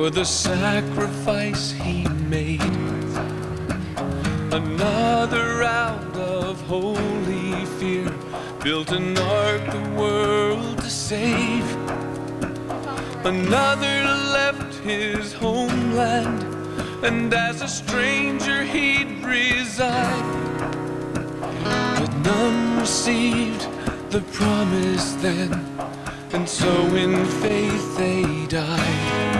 for the sacrifice he made. Another round of holy fear built an ark the world to save. Another left his homeland, and as a stranger he'd reside. But none received the promise then, and so in faith they died.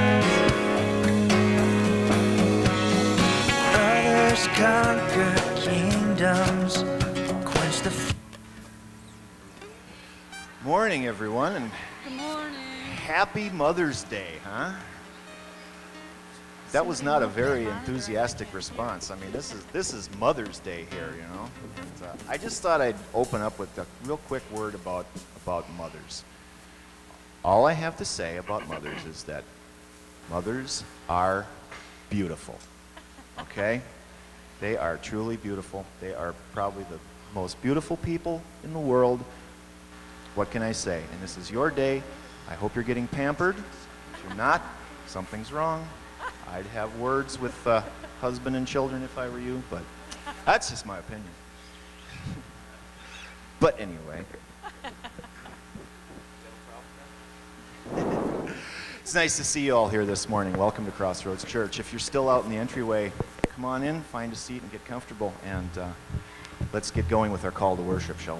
Others conquer kingdoms, quench the. F- Morning, everyone, and Good morning. happy Mother's Day, huh? That was not a very enthusiastic response. I mean, this is this is Mother's Day here, you know. And, uh, I just thought I'd open up with a real quick word about about mothers. All I have to say about mothers is that mothers are beautiful. Okay? They are truly beautiful. They are probably the most beautiful people in the world. What can I say? And this is your day. I hope you're getting pampered. If you're not, something's wrong. I'd have words with uh, husband and children if I were you, but that's just my opinion. but anyway. it's nice to see you all here this morning. Welcome to Crossroads Church. If you're still out in the entryway, come on in, find a seat, and get comfortable. And uh, let's get going with our call to worship, shall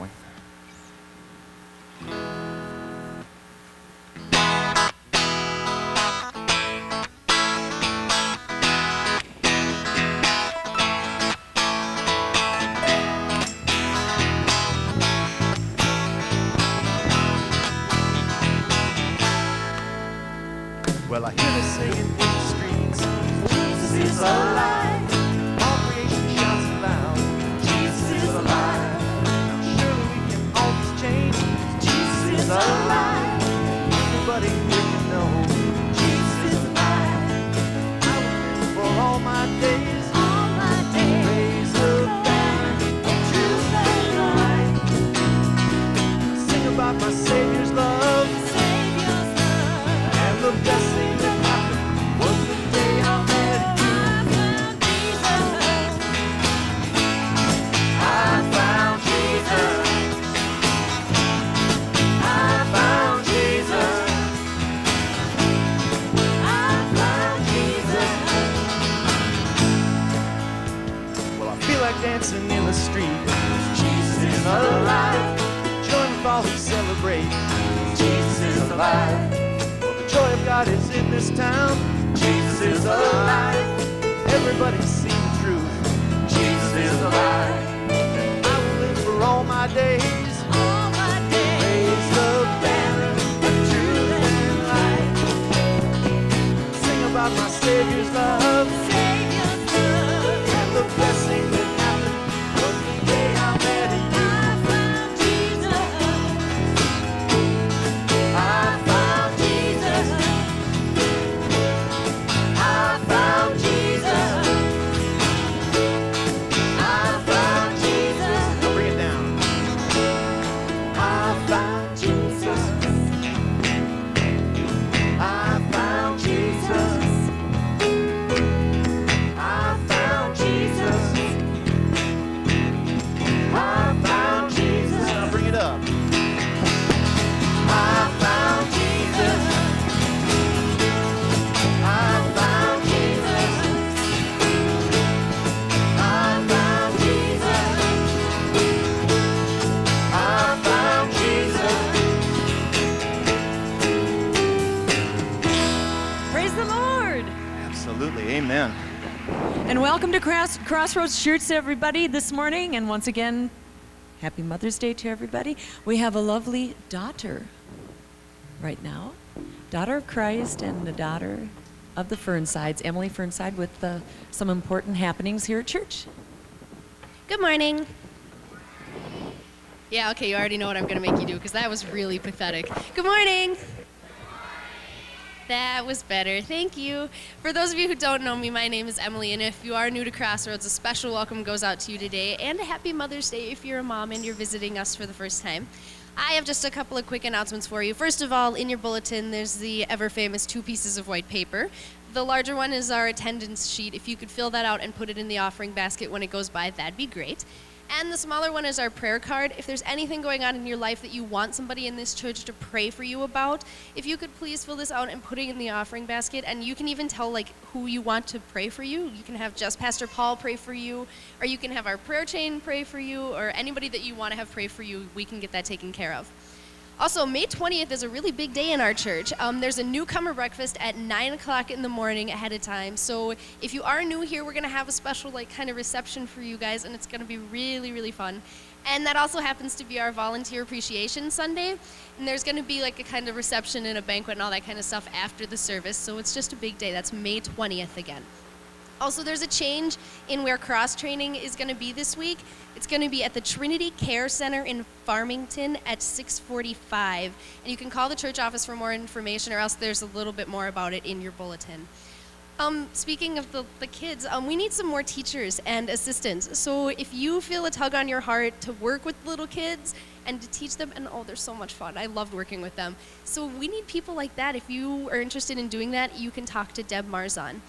we? Cross- Crossroads Church, everybody, this morning. And once again, happy Mother's Day to everybody. We have a lovely daughter right now, daughter of Christ and the daughter of the Fernsides, Emily Fernside, with uh, some important happenings here at church. Good morning. Yeah, okay, you already know what I'm going to make you do because that was really pathetic. Good morning. That was better. Thank you. For those of you who don't know me, my name is Emily, and if you are new to Crossroads, a special welcome goes out to you today, and a happy Mother's Day if you're a mom and you're visiting us for the first time. I have just a couple of quick announcements for you. First of all, in your bulletin, there's the ever famous two pieces of white paper. The larger one is our attendance sheet. If you could fill that out and put it in the offering basket when it goes by, that'd be great. And the smaller one is our prayer card. If there's anything going on in your life that you want somebody in this church to pray for you about, if you could please fill this out and put it in the offering basket. And you can even tell like who you want to pray for you. You can have just Pastor Paul pray for you, or you can have our prayer chain pray for you, or anybody that you want to have pray for you. We can get that taken care of. Also, May 20th is a really big day in our church. Um, there's a newcomer breakfast at 9 o'clock in the morning ahead of time. So if you are new here, we're going to have a special, like, kind of reception for you guys, and it's going to be really, really fun. And that also happens to be our Volunteer Appreciation Sunday. And there's going to be, like, a kind of reception and a banquet and all that kind of stuff after the service. So it's just a big day. That's May 20th again. Also, there's a change in where cross training is going to be this week. It's going to be at the Trinity Care Center in Farmington at 6:45, and you can call the church office for more information, or else there's a little bit more about it in your bulletin. Um, speaking of the, the kids, um, we need some more teachers and assistants. So if you feel a tug on your heart to work with little kids and to teach them, and oh, they're so much fun. I loved working with them. So we need people like that. If you are interested in doing that, you can talk to Deb Marzahn.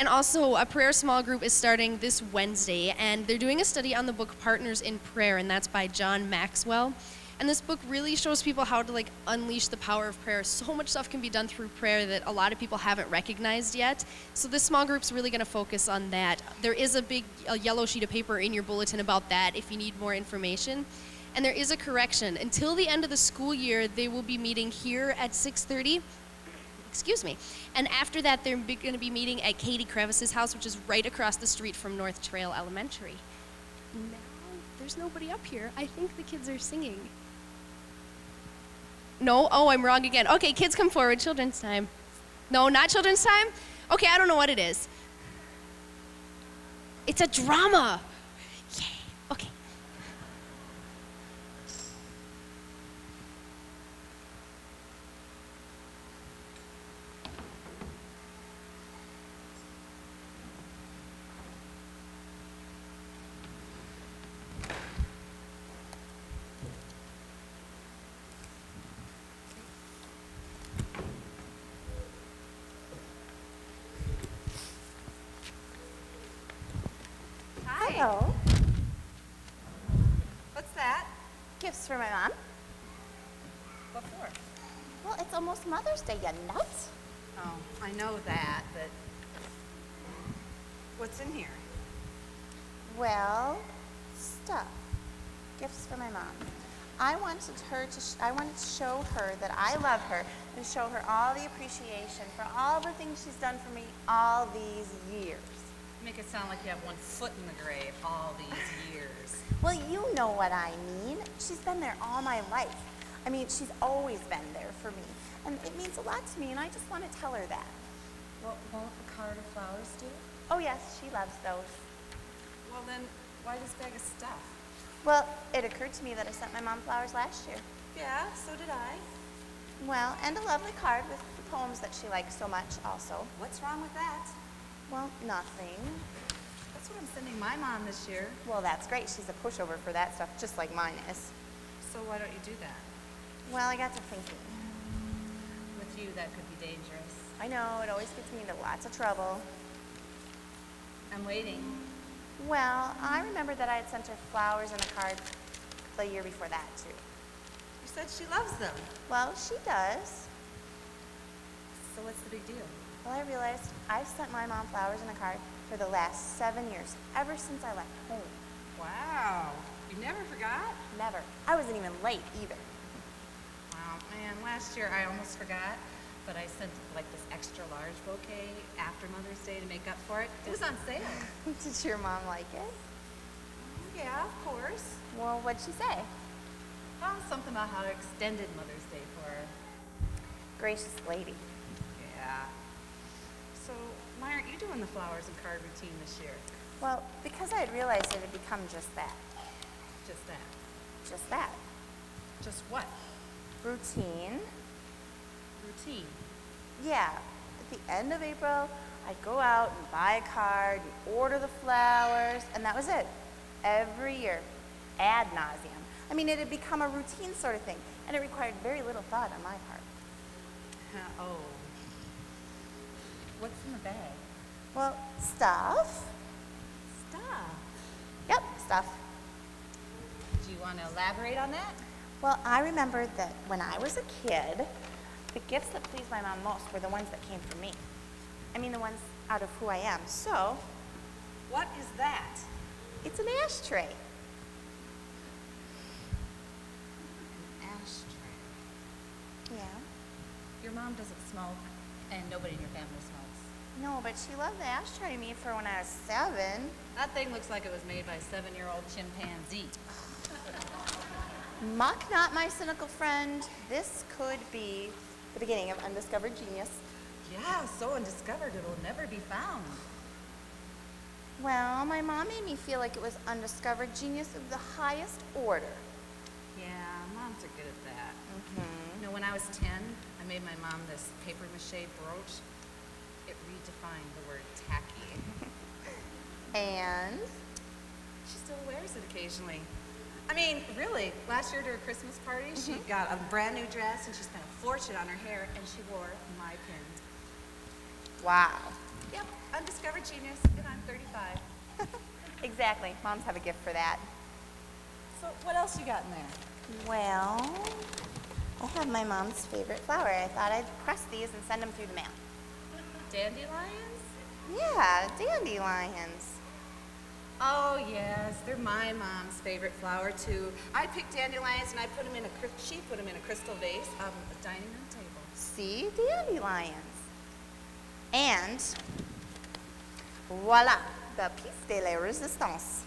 And also, a prayer small group is starting this Wednesday, and they're doing a study on the book Partners in Prayer, and that's by John Maxwell. And this book really shows people how to like unleash the power of prayer. So much stuff can be done through prayer that a lot of people haven't recognized yet. So this small group's really going to focus on that. There is a big a yellow sheet of paper in your bulletin about that if you need more information. And there is a correction. Until the end of the school year, they will be meeting here at 6:30 excuse me. And after that, they're going to be meeting at Katie Crevice's house, which is right across the street from North Trail Elementary. Now, there's nobody up here. I think the kids are singing. No? Oh, I'm wrong again. Okay, kids come forward. Children's time. No, not children's time? Okay, I don't know what it is. It's a drama. Hello. What's that? Gifts for my mom. What for? Well, it's almost Mother's Day, you nuts. Oh, I know that, but what's in here? Well, stuff. Gifts for my mom. I wanted her to. Sh- I wanted to show her that I love her and show her all the appreciation for all the things she's done for me all these years. Make it sound like you have one foot in the grave all these years. Well, you know what I mean. She's been there all my life. I mean, she's always been there for me, and it means a lot to me. And I just want to tell her that. Well, won't a card of flowers do? Oh yes, she loves those. Well, then, why this bag of stuff? Well, it occurred to me that I sent my mom flowers last year. Yeah, so did I. Well, and a lovely card with the poems that she likes so much also. What's wrong with that? Well, nothing. That's what I'm sending my mom this year. Well, that's great. She's a pushover for that stuff, just like mine is. So why don't you do that? Well, I got to thinking. With you, that could be dangerous. I know, it always gets me into lots of trouble. I'm waiting. Well, I remember that I had sent her flowers and a card the year before that, too. You said she loves them. Well, she does. So what's the big deal? Well, I realized I've sent my mom flowers and a card for the last seven years, ever since I left home. Wow. You never forgot? Never. I wasn't even late either. Wow, man, last year I almost forgot, but I sent like this extra large bouquet after Mother's Day to make up for it. It was on sale. Did your mom like it? Oh, yeah, of course. Well, what'd she say? Oh, something about how I extended Mother's Day for her. Gracious lady. Yeah. Why aren't you doing the flowers and card routine this year? Well, because I had realized it had become just that. Just that. Just that. Just what? Routine. Routine. Yeah. At the end of April, I'd go out and buy a card and order the flowers, and that was it. Every year. Ad nauseum. I mean, it had become a routine sort of thing, and it required very little thought on my part. Oh. What's in the bag? Well, stuff. Stuff. Yep, stuff. Do you want to elaborate on that? Well, I remember that when I was a kid, the gifts that pleased my mom most were the ones that came from me. I mean, the ones out of who I am. So, What is that? it's an ashtray. An ashtray. Yeah. Your mom doesn't smoke, and nobody in your family smokes. No, but she loved the ashtray me for when I was seven. That thing looks like it was made by a seven-year-old chimpanzee. Mock not my cynical friend. This could be the beginning of undiscovered genius. Yeah, so undiscovered it'll never be found. Well, my mom made me feel like it was undiscovered genius of the highest order. Yeah, moms are good at that. Mm-hmm. You know, when I was 10, I made my mom this paper mache brooch. It redefined the word tacky. And She still wears it occasionally. I mean, really, last year to her Christmas party, she mm-hmm. got a brand new dress and she spent a fortune on her hair and she wore my pin. wow. Yep, undiscovered genius, and I'm 35. Exactly. Moms have a gift for that. So what else you got in there? Well, I have my mom's favorite flower. I thought I'd press these and send them through the mail. Dandelions? Yeah, dandelions. Oh yes, they're my mom's favorite flower too. I picked dandelions and I put them in a she put them in a crystal vase on the dining room table. See, dandelions. And voila, the piece de la resistance.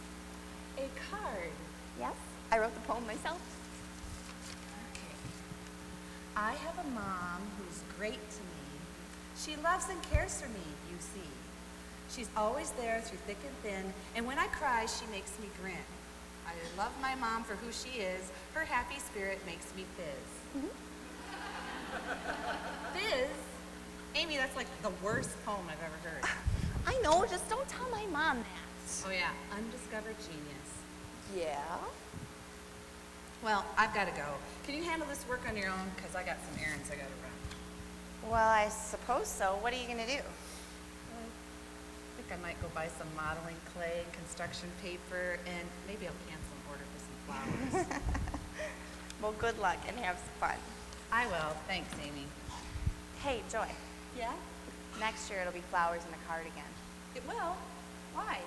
A card. Yes, I wrote the poem myself. Okay. I have a mom who's great. She loves and cares for me, you see. She's always there through thick and thin, and when I cry, she makes me grin. I love my mom for who she is. Her happy spirit makes me fizz. Mm-hmm. Fizz? Amy, that's like the worst poem I've ever heard. I know, just don't tell my mom that. Oh yeah, undiscovered genius. Yeah? Well, I've got to go. Can you handle this work on your own? Because I got some errands I got to run. Well, I suppose so. What are you gonna do? I think I might go buy some modeling clay, and construction paper, and maybe I'll cancel an order for some flowers. Well, good luck and have some fun. I will. Thanks, Amy. Hey, Joy, Yeah? next year it'll be flowers in a card again. It will. Why?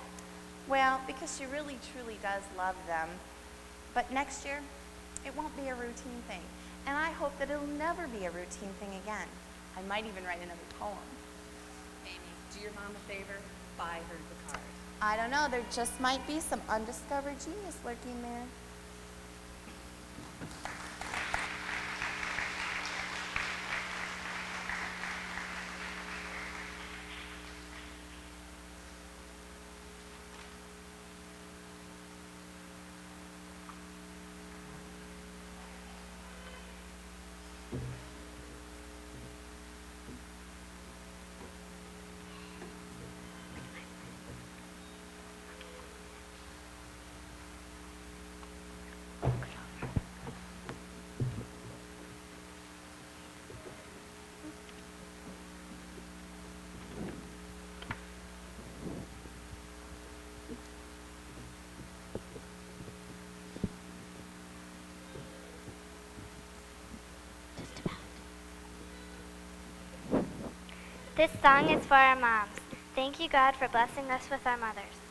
Well, because she really truly does love them. But next year, it won't be a routine thing. And I hope that it'll never be a routine thing again. I might even write another poem. Amy, do your mom a favor. Buy her the card. I don't know, there just might be some undiscovered genius lurking there. This song is for our moms. Thank you, God, for blessing us with our mothers.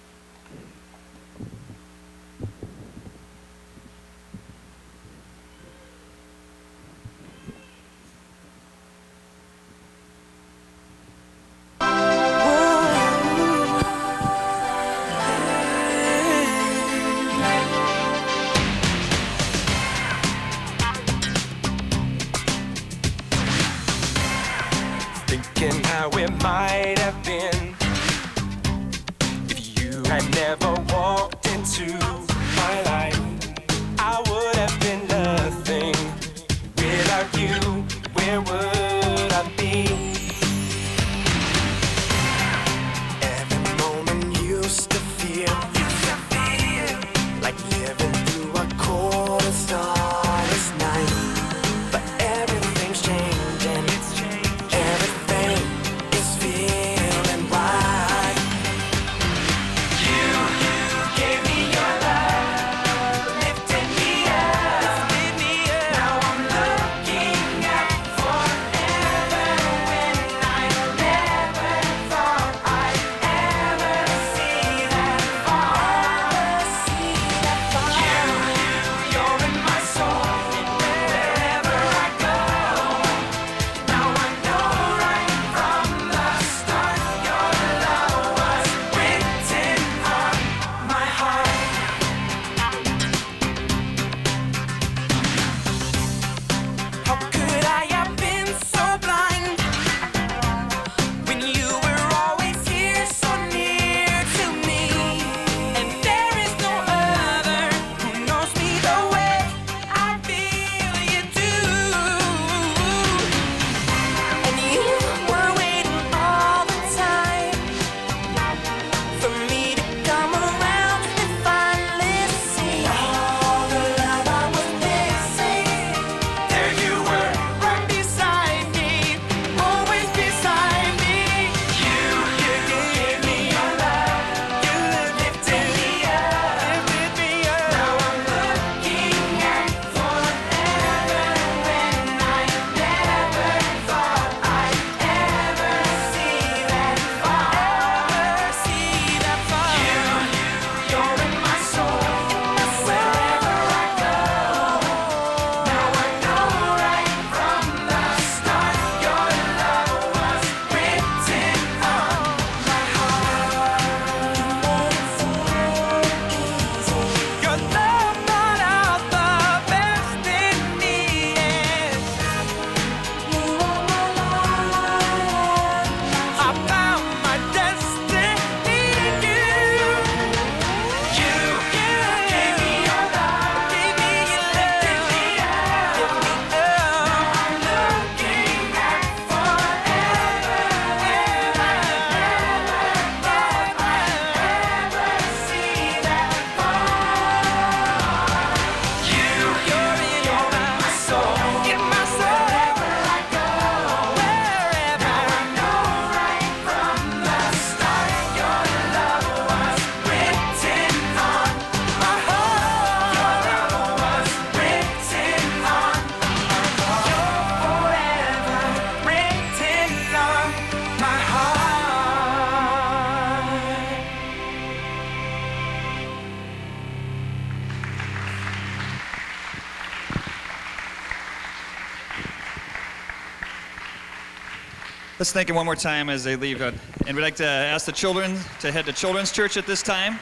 Let's thank him one more time as they leave. Uh, and we'd like to ask the children to head to Children's Church at this time.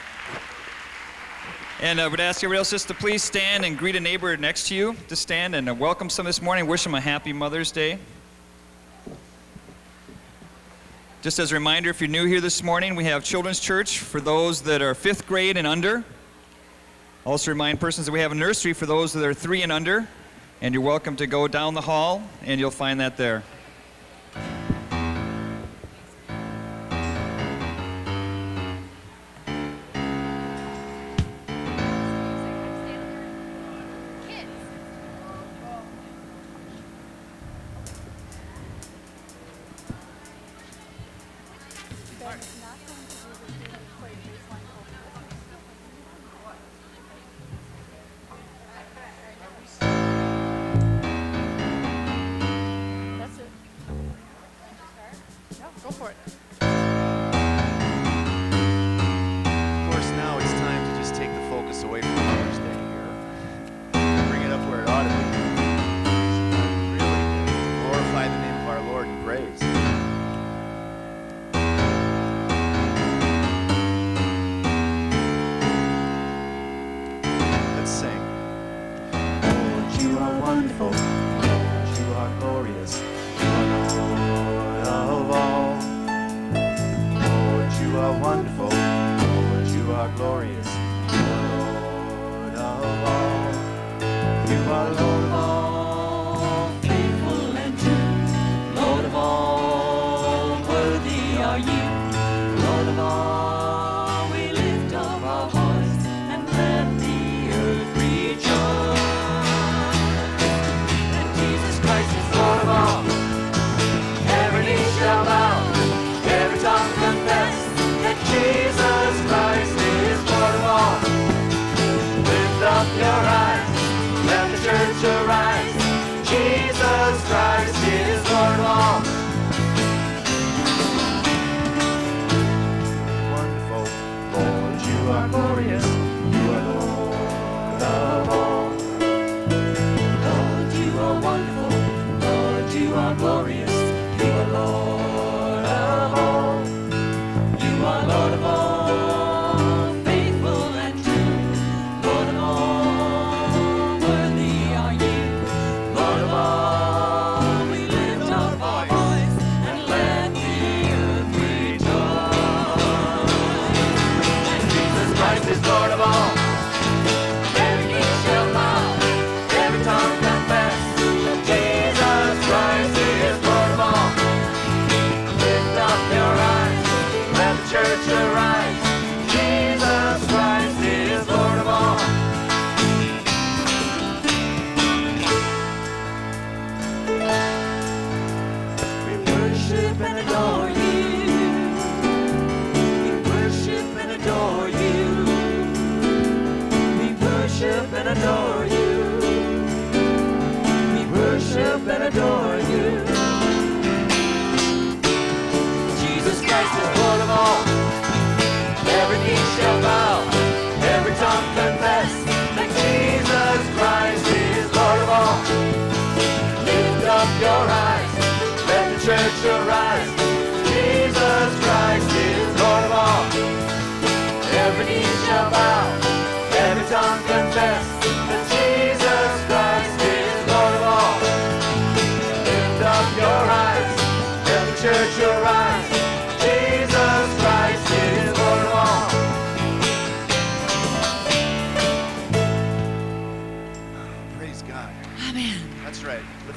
And uh, I would ask everybody else just to please stand and greet a neighbor next to you to stand and uh, welcome some this morning. Wish them a happy Mother's Day. Just as a reminder, if you're new here this morning, we have Children's Church for those that are fifth grade and under. Also remind persons that we have a nursery for those that are three and under. And you're welcome to go down the hall, and you'll find that there. glorious.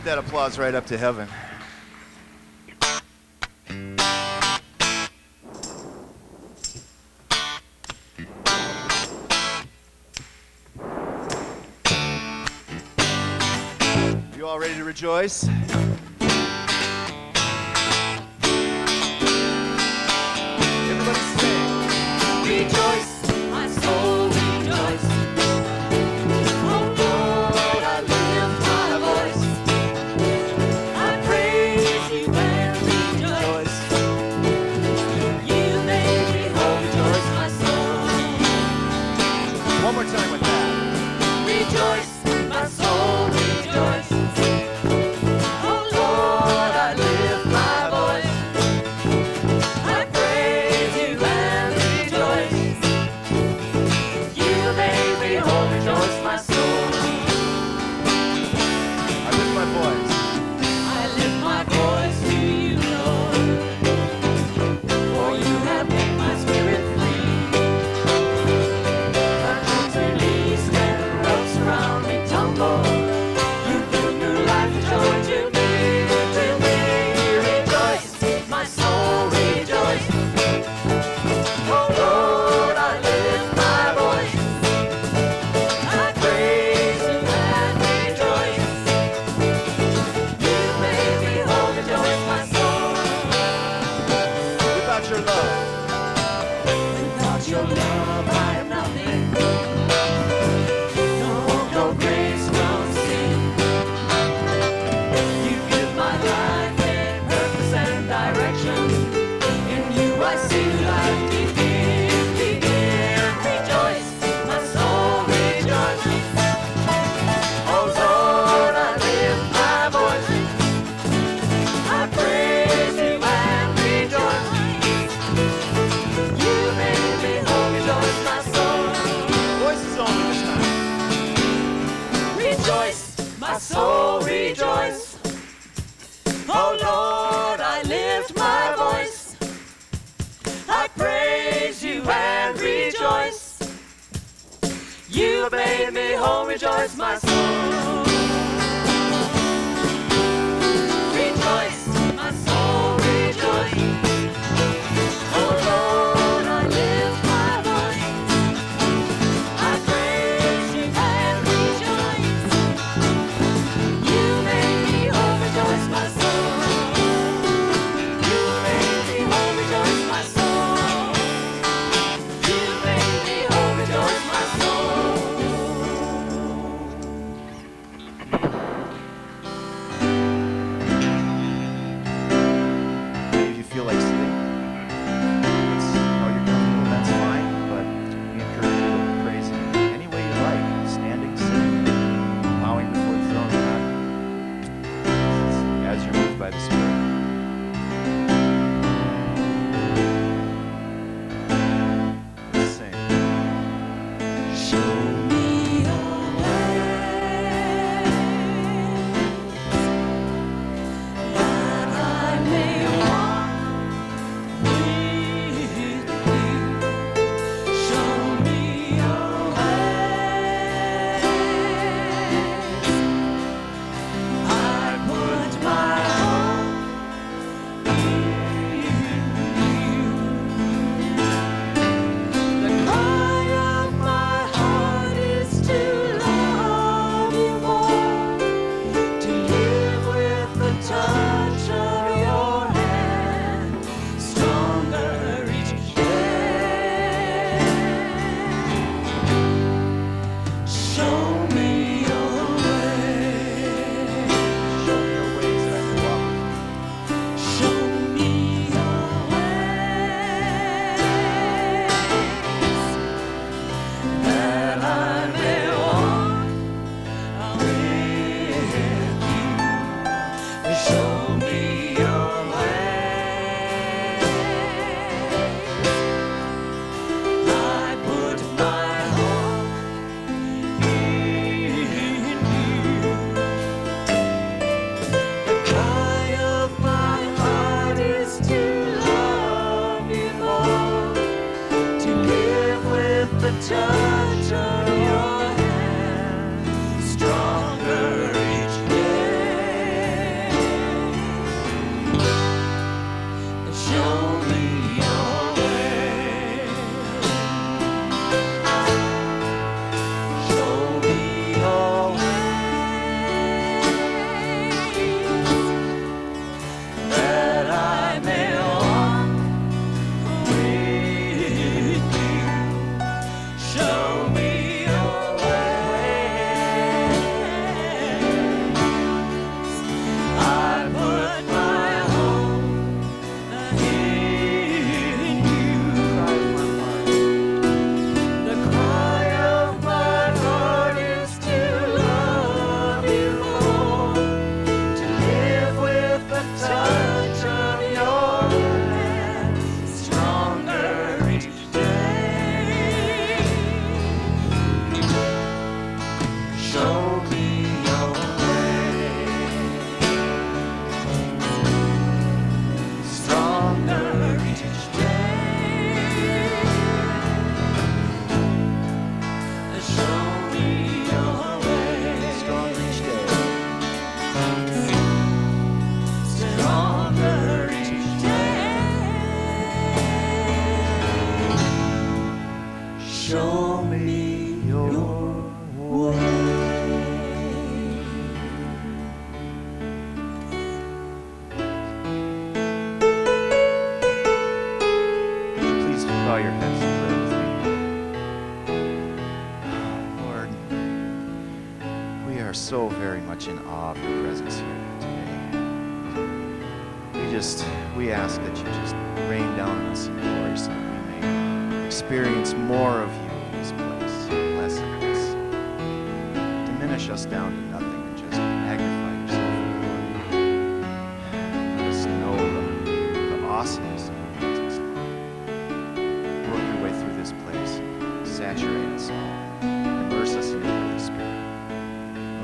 that applause right up to heaven. You all ready to rejoice? ho, rejoice my soul.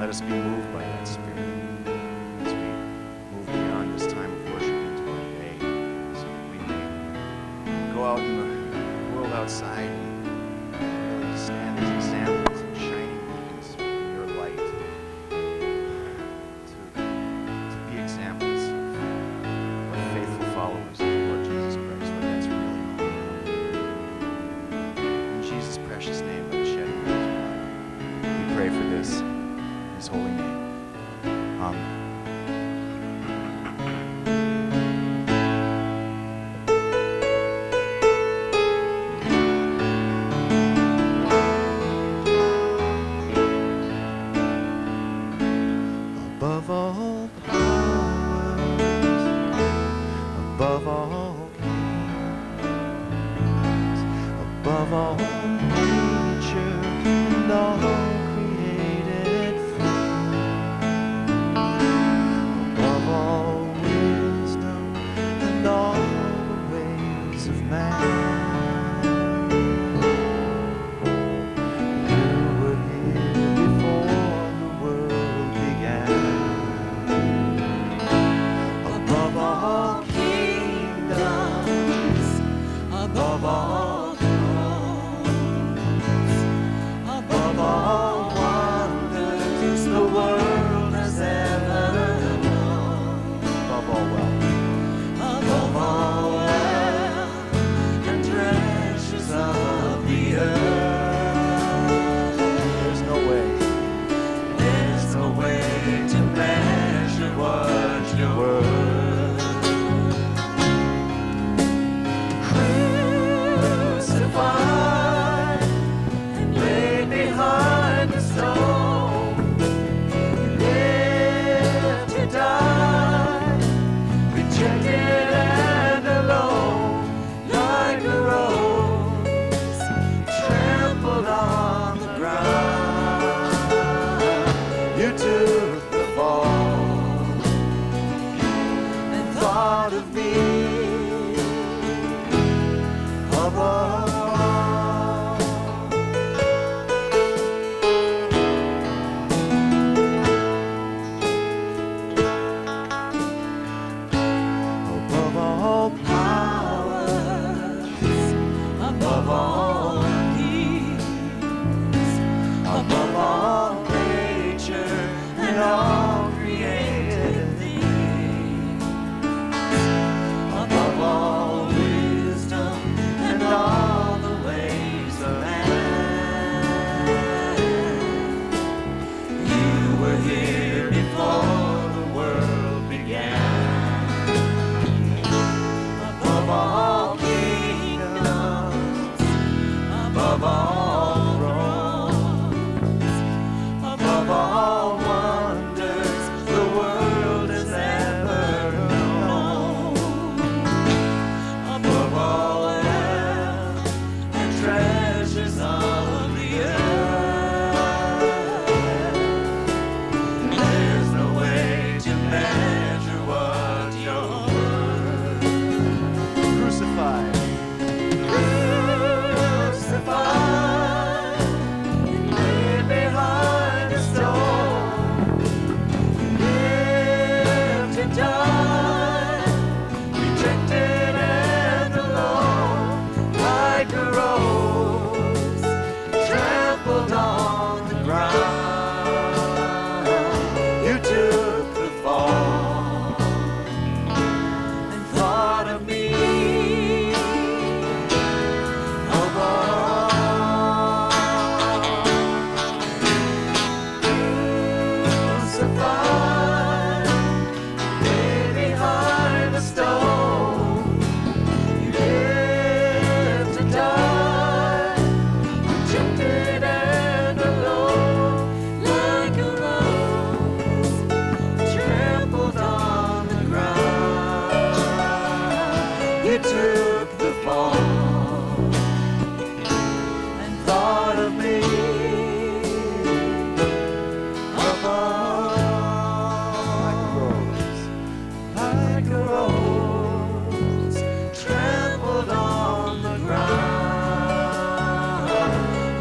let us be moved by that Spirit.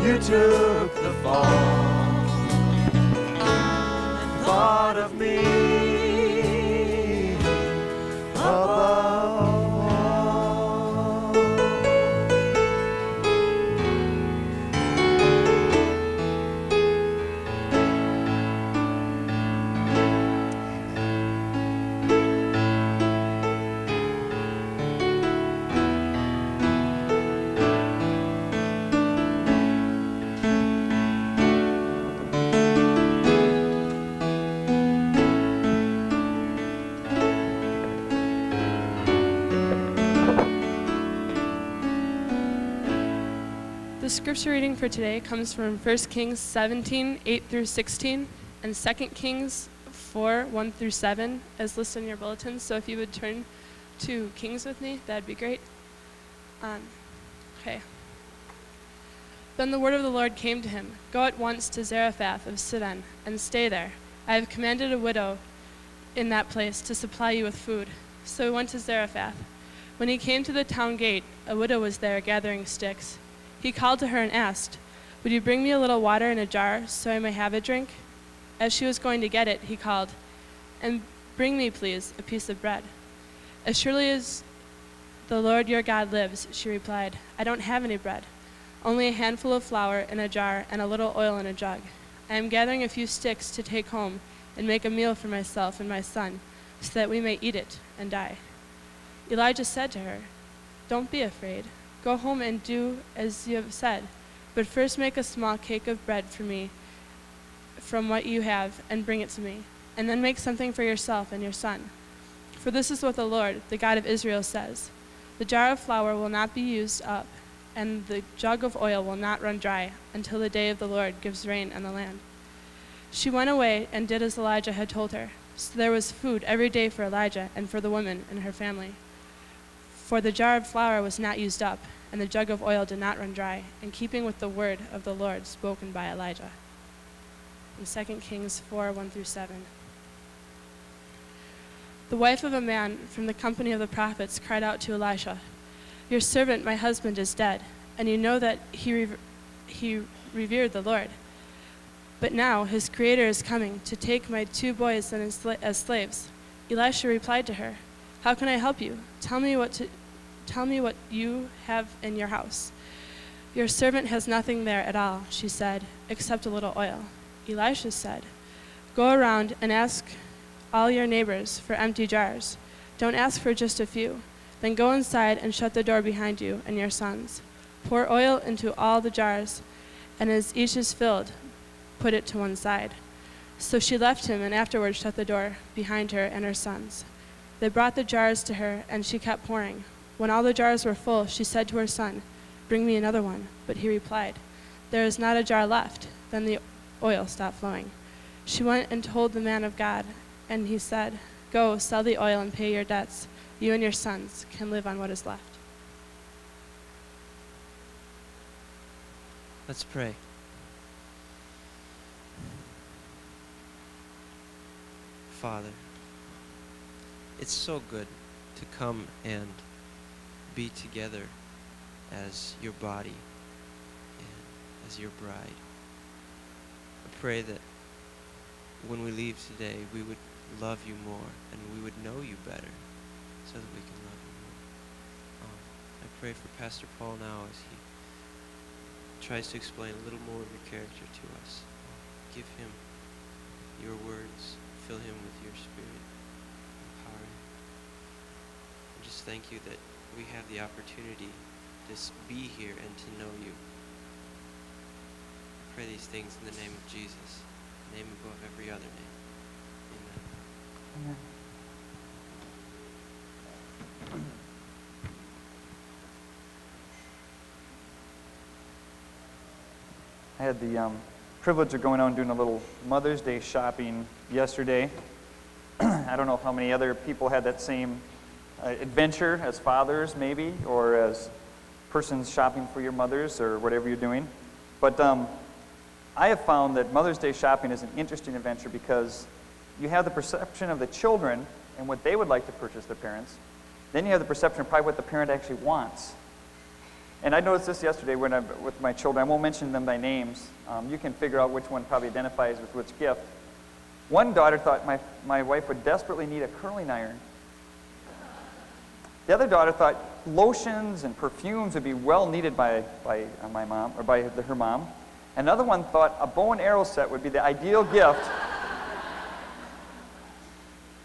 You took the fall and thought of me scripture reading for today comes from 1 Kings 17, 8 through 16, and 2 Kings 4, 1 through 7, as listed in your bulletins. So if you would turn to Kings with me, that'd be great. Um, okay. Then the word of the Lord came to him Go at once to Zarephath of Sidon, and stay there. I have commanded a widow in that place to supply you with food. So he went to Zarephath. When he came to the town gate, a widow was there gathering sticks. He called to her and asked, Would you bring me a little water in a jar so I may have a drink? As she was going to get it, he called, And bring me, please, a piece of bread. As surely as the Lord your God lives, she replied, I don't have any bread, only a handful of flour in a jar and a little oil in a jug. I am gathering a few sticks to take home and make a meal for myself and my son, so that we may eat it and die. Elijah said to her, Don't be afraid. Go home and do as you have said, but first make a small cake of bread for me from what you have and bring it to me, and then make something for yourself and your son. For this is what the Lord, the God of Israel, says The jar of flour will not be used up, and the jug of oil will not run dry until the day of the Lord gives rain on the land. She went away and did as Elijah had told her. So there was food every day for Elijah and for the woman and her family. For the jar of flour was not used up, and the jug of oil did not run dry, in keeping with the word of the Lord spoken by Elijah. In 2 Kings 4 1 through 7. The wife of a man from the company of the prophets cried out to Elisha, Your servant, my husband, is dead, and you know that he, rever- he revered the Lord. But now his creator is coming to take my two boys as slaves. Elisha replied to her, How can I help you? Tell me what to tell me what you have in your house. Your servant has nothing there at all, she said, except a little oil. Elisha said, Go around and ask all your neighbors for empty jars. Don't ask for just a few. Then go inside and shut the door behind you and your sons. Pour oil into all the jars, and as each is filled, put it to one side. So she left him and afterward shut the door behind her and her sons. They brought the jars to her, and she kept pouring. When all the jars were full, she said to her son, Bring me another one. But he replied, There is not a jar left. Then the oil stopped flowing. She went and told the man of God, and he said, Go, sell the oil and pay your debts. You and your sons can live on what is left. Let's pray. Father, it's so good to come and be together as your body and as your bride. I pray that when we leave today, we would love you more and we would know you better so that we can love you more. Um, I pray for Pastor Paul now as he tries to explain a little more of your character to us. Give him your words, fill him with your spirit, empower him. And just thank you that we have the opportunity to be here and to know you. I pray these things in the name of Jesus, name above every other name. Amen. I had the um, privilege of going out and doing a little Mother's Day shopping yesterday. I don't know how many other people had that same adventure as fathers, maybe, or as persons shopping for your mothers or whatever you're doing. But um, I have found that Mother's Day shopping is an interesting adventure because you have the perception of the children and what they would like to purchase their parents. Then you have the perception of probably what the parent actually wants. And I noticed this yesterday when I'm with my children. I won't mention them by names. Um, you can figure out which one probably identifies with which gift. One daughter thought my, my wife would desperately need a curling iron. The other daughter thought lotions and perfumes would be well needed by, by uh, my mom, or by the, her mom. Another one thought a bow and arrow set would be the ideal gift.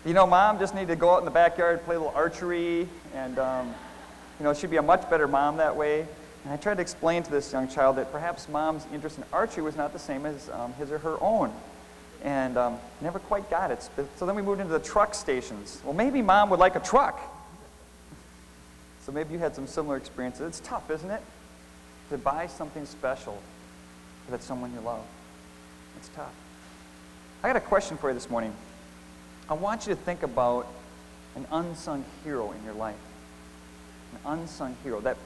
you know, mom just needed to go out in the backyard, play a little archery, and um, you know, she'd be a much better mom that way. And I tried to explain to this young child that perhaps mom's interest in archery was not the same as um, his or her own. And um, never quite got it. So then we moved into the truck stations. Well, maybe mom would like a truck. So maybe you had some similar experiences. It's tough, isn't it? to buy something special for that someone you love. It's tough. I got a question for you this morning. I want you to think about an unsung hero in your life. An unsung hero. That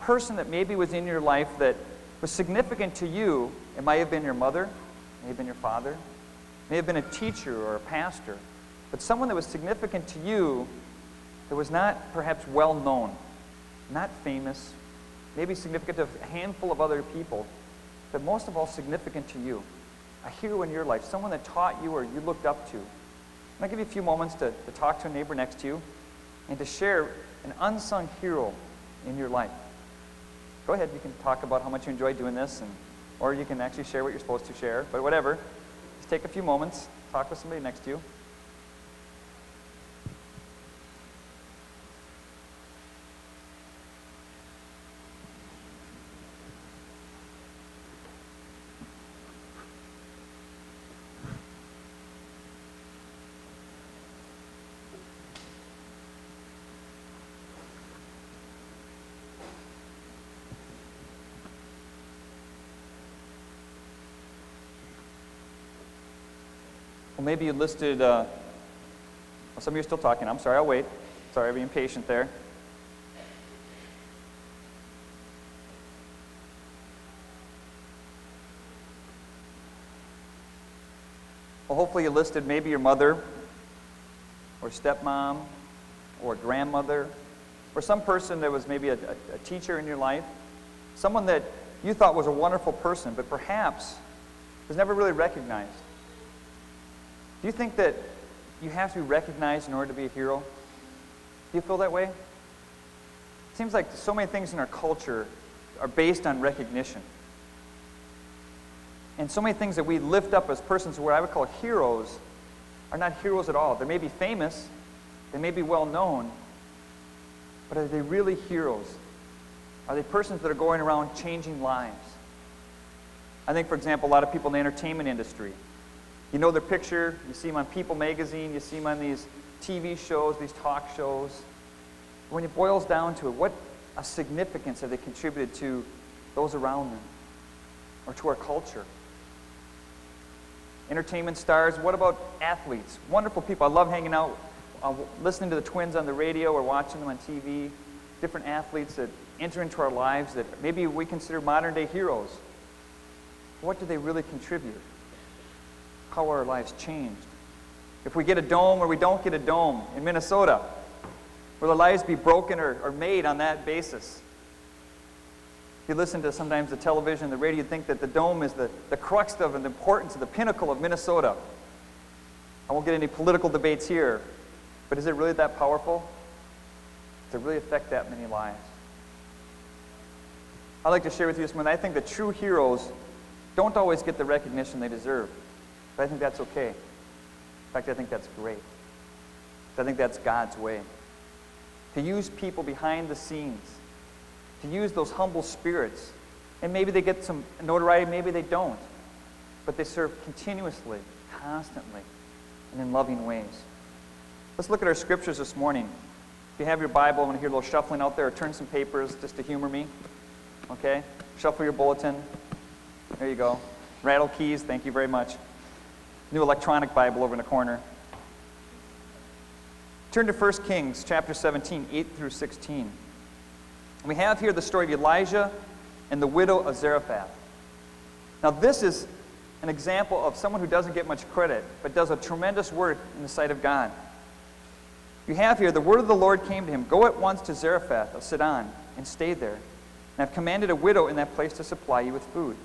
person that maybe was in your life that was significant to you. It might have been your mother, it may have been your father, it may have been a teacher or a pastor, but someone that was significant to you that was not perhaps well known, not famous, maybe significant to a handful of other people, but most of all significant to you. A hero in your life, someone that taught you or you looked up to. I'll give you a few moments to, to talk to a neighbor next to you and to share an unsung hero in your life. Go ahead, you can talk about how much you enjoy doing this, and, or you can actually share what you're supposed to share, but whatever. Just take a few moments, talk with somebody next to you. Well, maybe you listed, uh, well, some of you are still talking. I'm sorry, I'll wait. Sorry, I'm being patient there. Well, hopefully you listed maybe your mother or stepmom or grandmother or some person that was maybe a, a teacher in your life, someone that you thought was a wonderful person, but perhaps was never really recognized. Do you think that you have to be recognized in order to be a hero? Do you feel that way? It seems like so many things in our culture are based on recognition. And so many things that we lift up as persons who what I would call heroes are not heroes at all. They may be famous, they may be well known, but are they really heroes? Are they persons that are going around changing lives? I think, for example, a lot of people in the entertainment industry, you know their picture, you see them on People magazine, you see them on these TV shows, these talk shows. When it boils down to it, what a significance have they contributed to those around them or to our culture? Entertainment stars, what about athletes? Wonderful people. I love hanging out, uh, listening to the twins on the radio or watching them on TV. Different athletes that enter into our lives that maybe we consider modern day heroes. What do they really contribute? How our lives changed. If we get a dome or we don't get a dome in Minnesota, will our lives be broken or, or made on that basis? If you listen to sometimes the television, the radio, you think that the dome is the, the crux of and the importance of the pinnacle of Minnesota. I won't get any political debates here, but is it really that powerful? It really affect that many lives? I'd like to share with you this morning, I think the true heroes don't always get the recognition they deserve. But I think that's okay. In fact, I think that's great. I think that's God's way. To use people behind the scenes, to use those humble spirits. And maybe they get some notoriety, maybe they don't. But they serve continuously, constantly, and in loving ways. Let's look at our scriptures this morning. If you have your Bible, I want to hear a little shuffling out there. Turn some papers just to humor me. Okay? Shuffle your bulletin. There you go. Rattle keys. Thank you very much. New electronic Bible over in the corner. Turn to 1 Kings chapter 17, 8 through 16. We have here the story of Elijah and the widow of Zarephath. Now, this is an example of someone who doesn't get much credit, but does a tremendous work in the sight of God. You have here the word of the Lord came to him Go at once to Zarephath of Sidon and stay there. And I've commanded a widow in that place to supply you with food.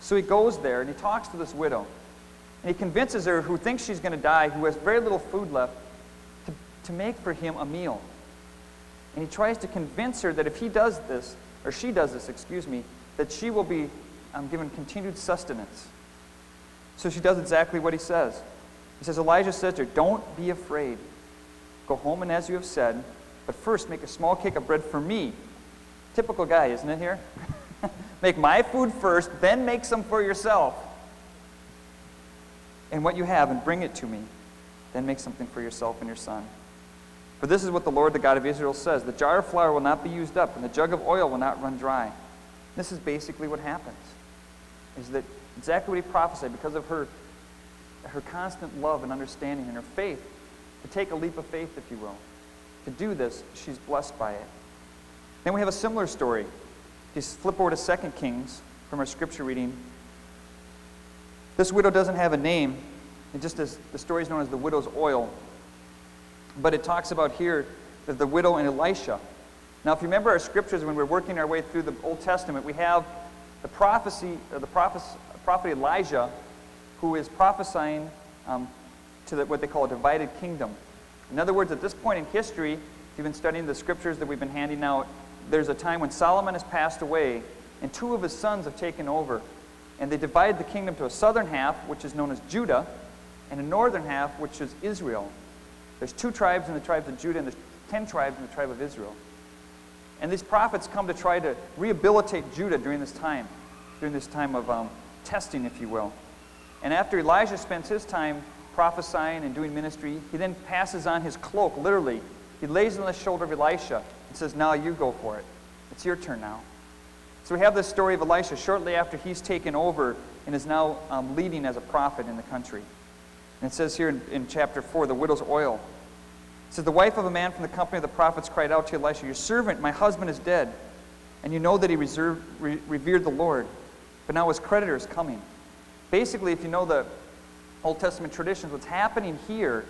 So he goes there and he talks to this widow. And he convinces her, who thinks she's going to die, who has very little food left, to, to make for him a meal. And he tries to convince her that if he does this, or she does this, excuse me, that she will be um, given continued sustenance. So she does exactly what he says. He says, Elijah says to her, Don't be afraid. Go home and as you have said, but first make a small cake of bread for me. Typical guy, isn't it here? make my food first, then make some for yourself and what you have and bring it to me. Then make something for yourself and your son. For this is what the Lord, the God of Israel, says The jar of flour will not be used up, and the jug of oil will not run dry, This is basically what happens. Is that exactly what he prophesied because of her, her constant love and understanding and her faith, to take a leap of faith, if you will. To do this, she's blessed by it. Then we have a similar story. Just flip over to 2 Kings from our scripture reading. This widow doesn't have a name. It just is, the story is known as the widow's oil. But it talks about here that the widow and Elisha. Now, if you remember our scriptures when we're working our way through the Old Testament, we have the prophecy, the prophet, prophet Elijah, who is prophesying um, to the, what they call a divided kingdom. In other words, at this point in history, if you've been studying the scriptures that we've been handing out, there's a time when Solomon has passed away, and two of his sons have taken over. And they divided the kingdom to a southern half, which is known as Judah, and a northern half, which is Israel. There's two tribes in the tribes of Judah, and there's ten tribes in the tribe of Israel. And these prophets come to try to rehabilitate Judah during this time, during this time of um, testing, if you will. And after Elijah spends his time prophesying and doing ministry, he then passes on his cloak, literally. He lays it on the shoulder of Elisha and says, Now you go for it. It's your turn now. So we have this story of Elisha shortly after he's taken over and is now um, leading as a prophet in the country. And it says here in, in chapter 4, the widow's oil. It says, The wife of a man from the company of the prophets cried out to Elisha, Your servant, my husband, is dead. And you know that he reserved, re- revered the Lord. But now his creditor is coming. Basically, if you know the Old Testament traditions, what's happening here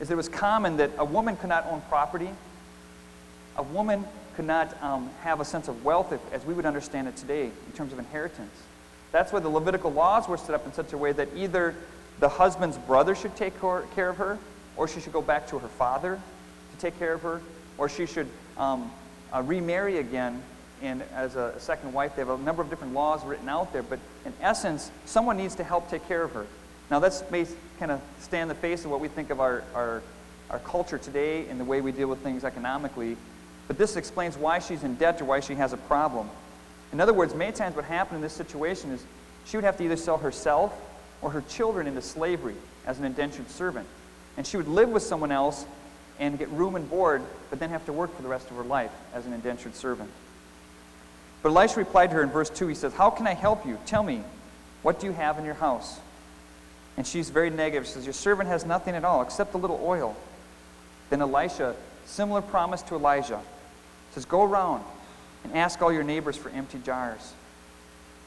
is it was common that a woman could not own property. A woman could not um, have a sense of wealth if, as we would understand it today in terms of inheritance. That's why the Levitical laws were set up in such a way that either the husband's brother should take care of her, or she should go back to her father to take care of her, or she should um, uh, remarry again. And as a second wife, they have a number of different laws written out there. But in essence, someone needs to help take care of her. Now, that may kind of stand the face of what we think of our, our, our culture today and the way we deal with things economically. But this explains why she's in debt or why she has a problem. In other words, many times what happened in this situation is she would have to either sell herself or her children into slavery as an indentured servant. And she would live with someone else and get room and board, but then have to work for the rest of her life as an indentured servant. But Elisha replied to her in verse 2. He says, How can I help you? Tell me, what do you have in your house? And she's very negative. She says, Your servant has nothing at all except a little oil. Then Elisha, similar promise to Elijah, says, Go around and ask all your neighbors for empty jars.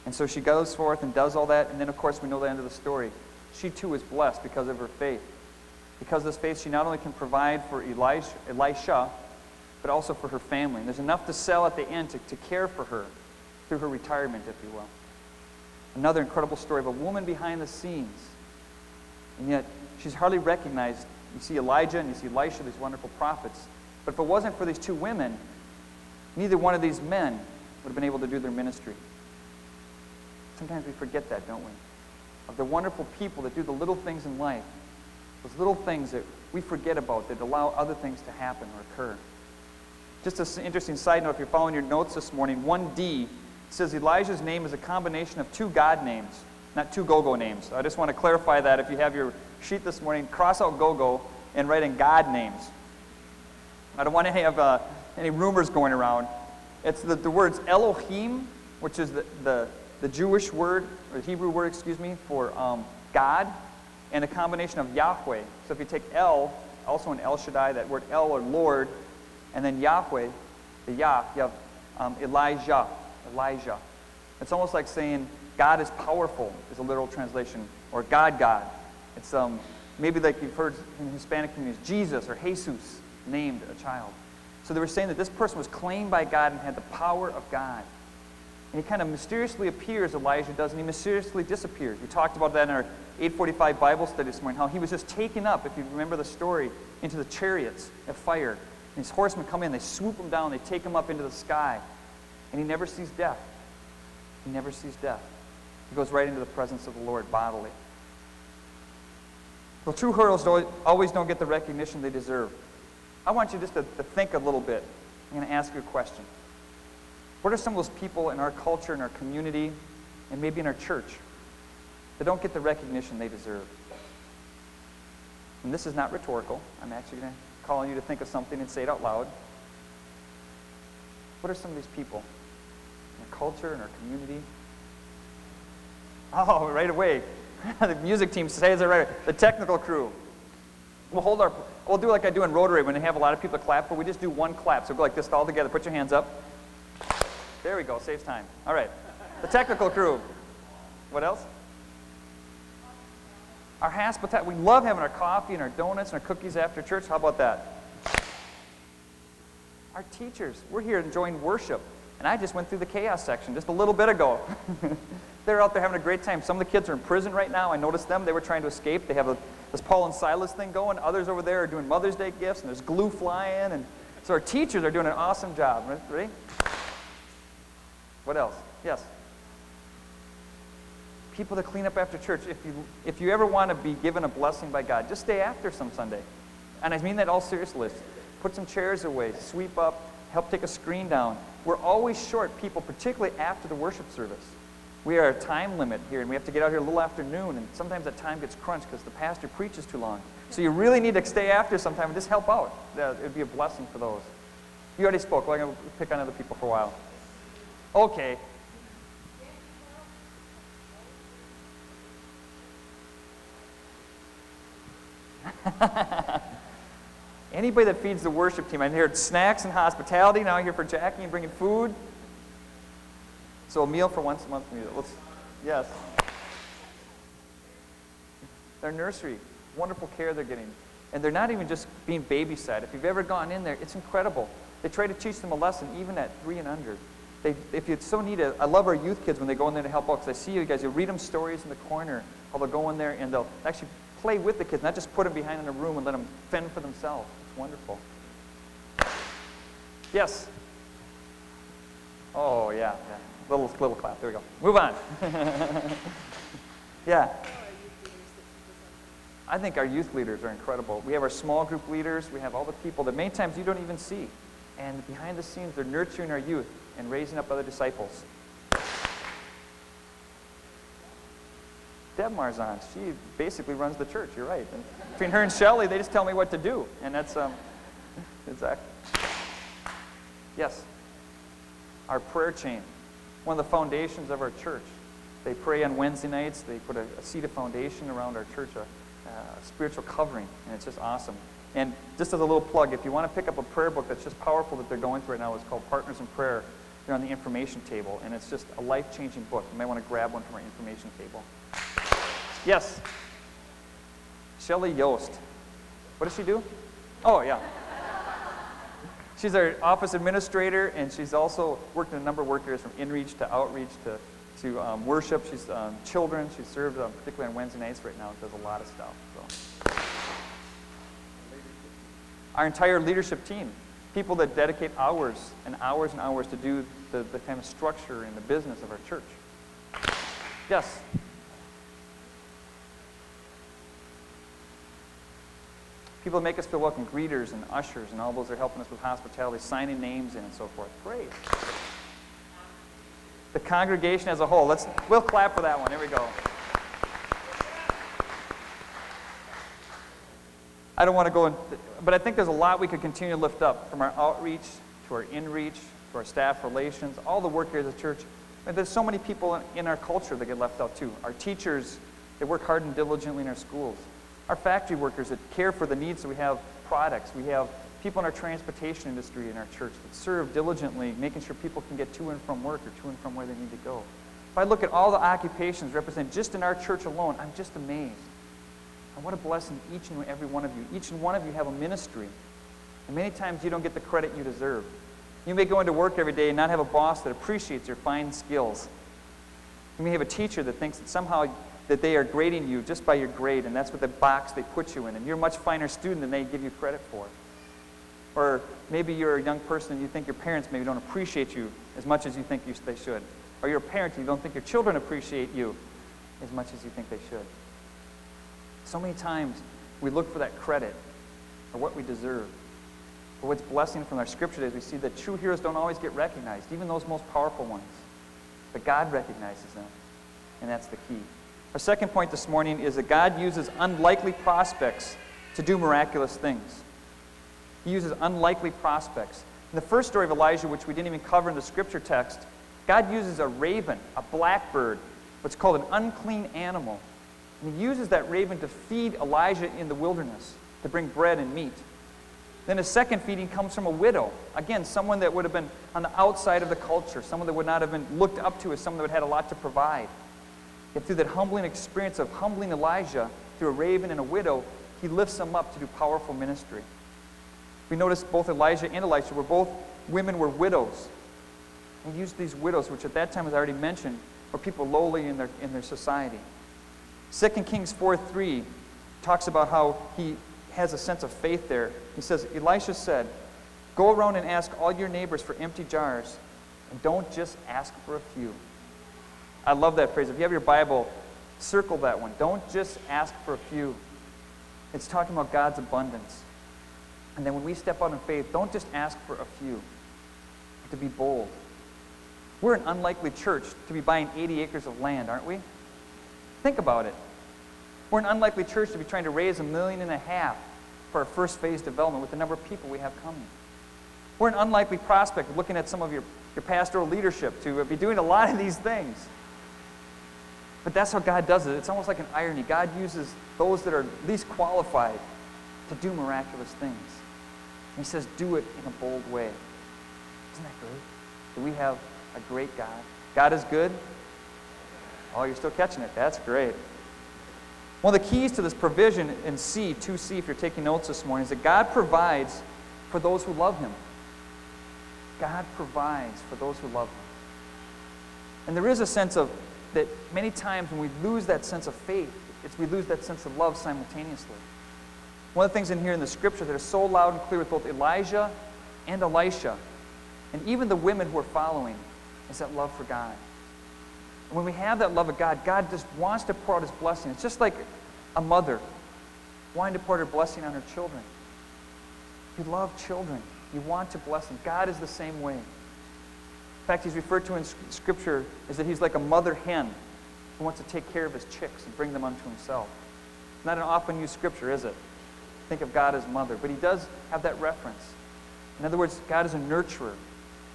And so she goes forth and does all that. And then, of course, we know the end of the story. She too is blessed because of her faith. Because of this faith, she not only can provide for Elisha, Elisha but also for her family. And there's enough to sell at the end to, to care for her through her retirement, if you will. Another incredible story of a woman behind the scenes. And yet, she's hardly recognized. You see Elijah and you see Elisha, these wonderful prophets. But if it wasn't for these two women, neither one of these men would have been able to do their ministry. Sometimes we forget that, don't we? Of the wonderful people that do the little things in life, those little things that we forget about that allow other things to happen or occur. Just an interesting side note, if you're following your notes this morning, 1D says Elijah's name is a combination of two God names, not two go-go names. I just want to clarify that if you have your sheet this morning, cross out go-go and write in God names. I don't want to have uh, any rumors going around. It's the, the words Elohim, which is the, the, the Jewish word, or Hebrew word, excuse me, for um, God, and a combination of Yahweh. So if you take El, also in El Shaddai, that word El or Lord, and then Yahweh, the Yah, you have um, Elijah, Elijah. It's almost like saying God is powerful, is a literal translation, or God, God. It's um, maybe like you've heard in Hispanic communities, Jesus or Jesus named a child. So they were saying that this person was claimed by God and had the power of God. And he kind of mysteriously appears, Elijah does, and he mysteriously disappears. We talked about that in our 845 Bible study this morning, how he was just taken up, if you remember the story, into the chariots of fire. And these horsemen come in, they swoop him down, they take him up into the sky. And he never sees death. He never sees death. He goes right into the presence of the Lord bodily. Well, true heroes always don't get the recognition they deserve. I want you just to, to think a little bit. I'm going to ask you a question. What are some of those people in our culture, in our community, and maybe in our church that don't get the recognition they deserve? And this is not rhetorical. I'm actually going to call on you to think of something and say it out loud. What are some of these people? In our culture and our community. Oh, right away. the music team says it right. Away. The technical crew. We'll hold our, we'll do like I do in Rotary when they have a lot of people clap, but we just do one clap. So go like this all together. Put your hands up. There we go. Saves time. All right. The technical crew. What else? Our hospitality. We love having our coffee and our donuts and our cookies after church. How about that? Our teachers. We're here enjoying worship. And I just went through the chaos section just a little bit ago. They're out there having a great time. Some of the kids are in prison right now. I noticed them. They were trying to escape. They have a, this Paul and Silas thing going. Others over there are doing Mother's Day gifts, and there's glue flying. And so our teachers are doing an awesome job. Ready? What else? Yes. People that clean up after church. If you, if you ever want to be given a blessing by God, just stay after some Sunday. And I mean that all seriously. Put some chairs away, sweep up, help take a screen down. We're always short people, particularly after the worship service. We are a time limit here, and we have to get out here a little after noon, and sometimes that time gets crunched because the pastor preaches too long. So you really need to stay after sometime and just help out. It would be a blessing for those. You already spoke. Well, I'm going to pick on other people for a while. Okay. Anybody that feeds the worship team, I heard snacks and hospitality. Now I'm here for Jackie and bringing food. So a meal for once a month. Let's, yes. Their nursery, wonderful care they're getting. And they're not even just being babysat. If you've ever gone in there, it's incredible. They try to teach them a lesson even at three and under. They, if you so need it, uh, I love our youth kids when they go in there to help out because I see you guys, you read them stories in the corner, how they'll go in there and they'll actually play with the kids, not just put them behind in a room and let them fend for themselves. It's wonderful. Yes? Oh, yeah, yeah. Little, little clap. There we go. Move on. yeah. I think our youth leaders are incredible. We have our small group leaders. We have all the people that many times you don't even see. And behind the scenes, they're nurturing our youth and raising up other disciples. Deb Marzahn, she basically runs the church. You're right. And between her and Shelly, they just tell me what to do. And that's, um, exactly. Yes. Our prayer chain one of the foundations of our church. They pray on Wednesday nights. They put a, a of foundation around our church, a, a spiritual covering, and it's just awesome. And just as a little plug, if you want to pick up a prayer book that's just powerful that they're going through right now, it's called Partners in Prayer. They're on the information table, and it's just a life-changing book. You might want to grab one from our information table. Yes? Shelly Yost. What does she do? Oh, yeah. She's our office administrator, and she's also worked in a number of work areas from inreach to outreach to, to um, worship. She's um, children. She's served um, particularly on Wednesday nights right now. Does a lot of stuff. So. Our entire leadership team, people that dedicate hours and hours and hours to do the, the kind of structure and the business of our church. Yes? People make us feel welcome, greeters and ushers, and all those are helping us with hospitality, signing names in and so forth. Great. The congregation as a whole. Let's we'll clap for that one. Here we go. I don't want to go in, but I think there's a lot we could continue to lift up from our outreach to our inreach to our staff relations, all the work here at the church. And there's so many people in our culture that get left out too. Our teachers, they work hard and diligently in our schools our factory workers that care for the needs. So we have products. We have people in our transportation industry in our church that serve diligently, making sure people can get to and from work or to and from where they need to go. If I look at all the occupations represented just in our church alone, I'm just amazed. And what a blessing each and every one of you. Each and one of you have a ministry. And many times you don't get the credit you deserve. You may go into work every day and not have a boss that appreciates your fine skills. You may have a teacher that thinks that somehow that they are grading you just by your grade, and that's what the box they put you in, and you're a much finer student than they give you credit for. Or maybe you're a young person and you think your parents maybe don't appreciate you as much as you think you, they should. Or you're a parent and you don't think your children appreciate you as much as you think they should. So many times we look for that credit or what we deserve. But what's blessing from our scripture is we see that true heroes don't always get recognized, even those most powerful ones. But God recognizes them, and that's the key. Our second point this morning is that God uses unlikely prospects to do miraculous things. He uses unlikely prospects. In the first story of Elijah, which we didn't even cover in the scripture text, God uses a raven, a blackbird, what's called an unclean animal. And he uses that raven to feed Elijah in the wilderness, to bring bread and meat. Then his second feeding comes from a widow. Again, someone that would have been on the outside of the culture, someone that would not have been looked up to as someone that had a lot to provide. Yet through that humbling experience of humbling Elijah through a raven and a widow, he lifts them up to do powerful ministry. We notice both Elijah and Elisha were both women were widows. And He used these widows, which at that time, as I already mentioned, were people lowly in their, in their society. 2 Kings 4 3 talks about how he has a sense of faith there. He says, Elisha said, Go around and ask all your neighbors for empty jars, and don't just ask for a few. I love that phrase. If you have your Bible, circle that one. Don't just ask for a few. It's talking about God's abundance. And then when we step out in faith, don't just ask for a few, to be bold. We're an unlikely church to be buying 80 acres of land, aren't we? Think about it. We're an unlikely church to be trying to raise a million and a half for our first phase development with the number of people we have coming. We're an unlikely prospect looking at some of your, your pastoral leadership to be doing a lot of these things. But that's how God does it. It's almost like an irony. God uses those that are least qualified to do miraculous things. And He says, do it in a bold way. Isn't that great? Do we have a great God? God is good. Oh, you're still catching it. That's great. One of the keys to this provision in C, 2C, if you're taking notes this morning, is that God provides for those who love Him. God provides for those who love Him. And there is a sense of that many times when we lose that sense of faith, it's we lose that sense of love simultaneously. One of the things in here in the scripture that is so loud and clear with both Elijah and Elisha, and even the women who are following, is that love for God. And when we have that love of God, God just wants to pour out his blessing. It's just like a mother wanting to pour out her blessing on her children. You love children. You want to bless them. God is the same way. In fact, he's referred to in Scripture as that he's like a mother hen who wants to take care of his chicks and bring them unto himself. Not an often used Scripture, is it? Think of God as mother. But he does have that reference. In other words, God is a nurturer,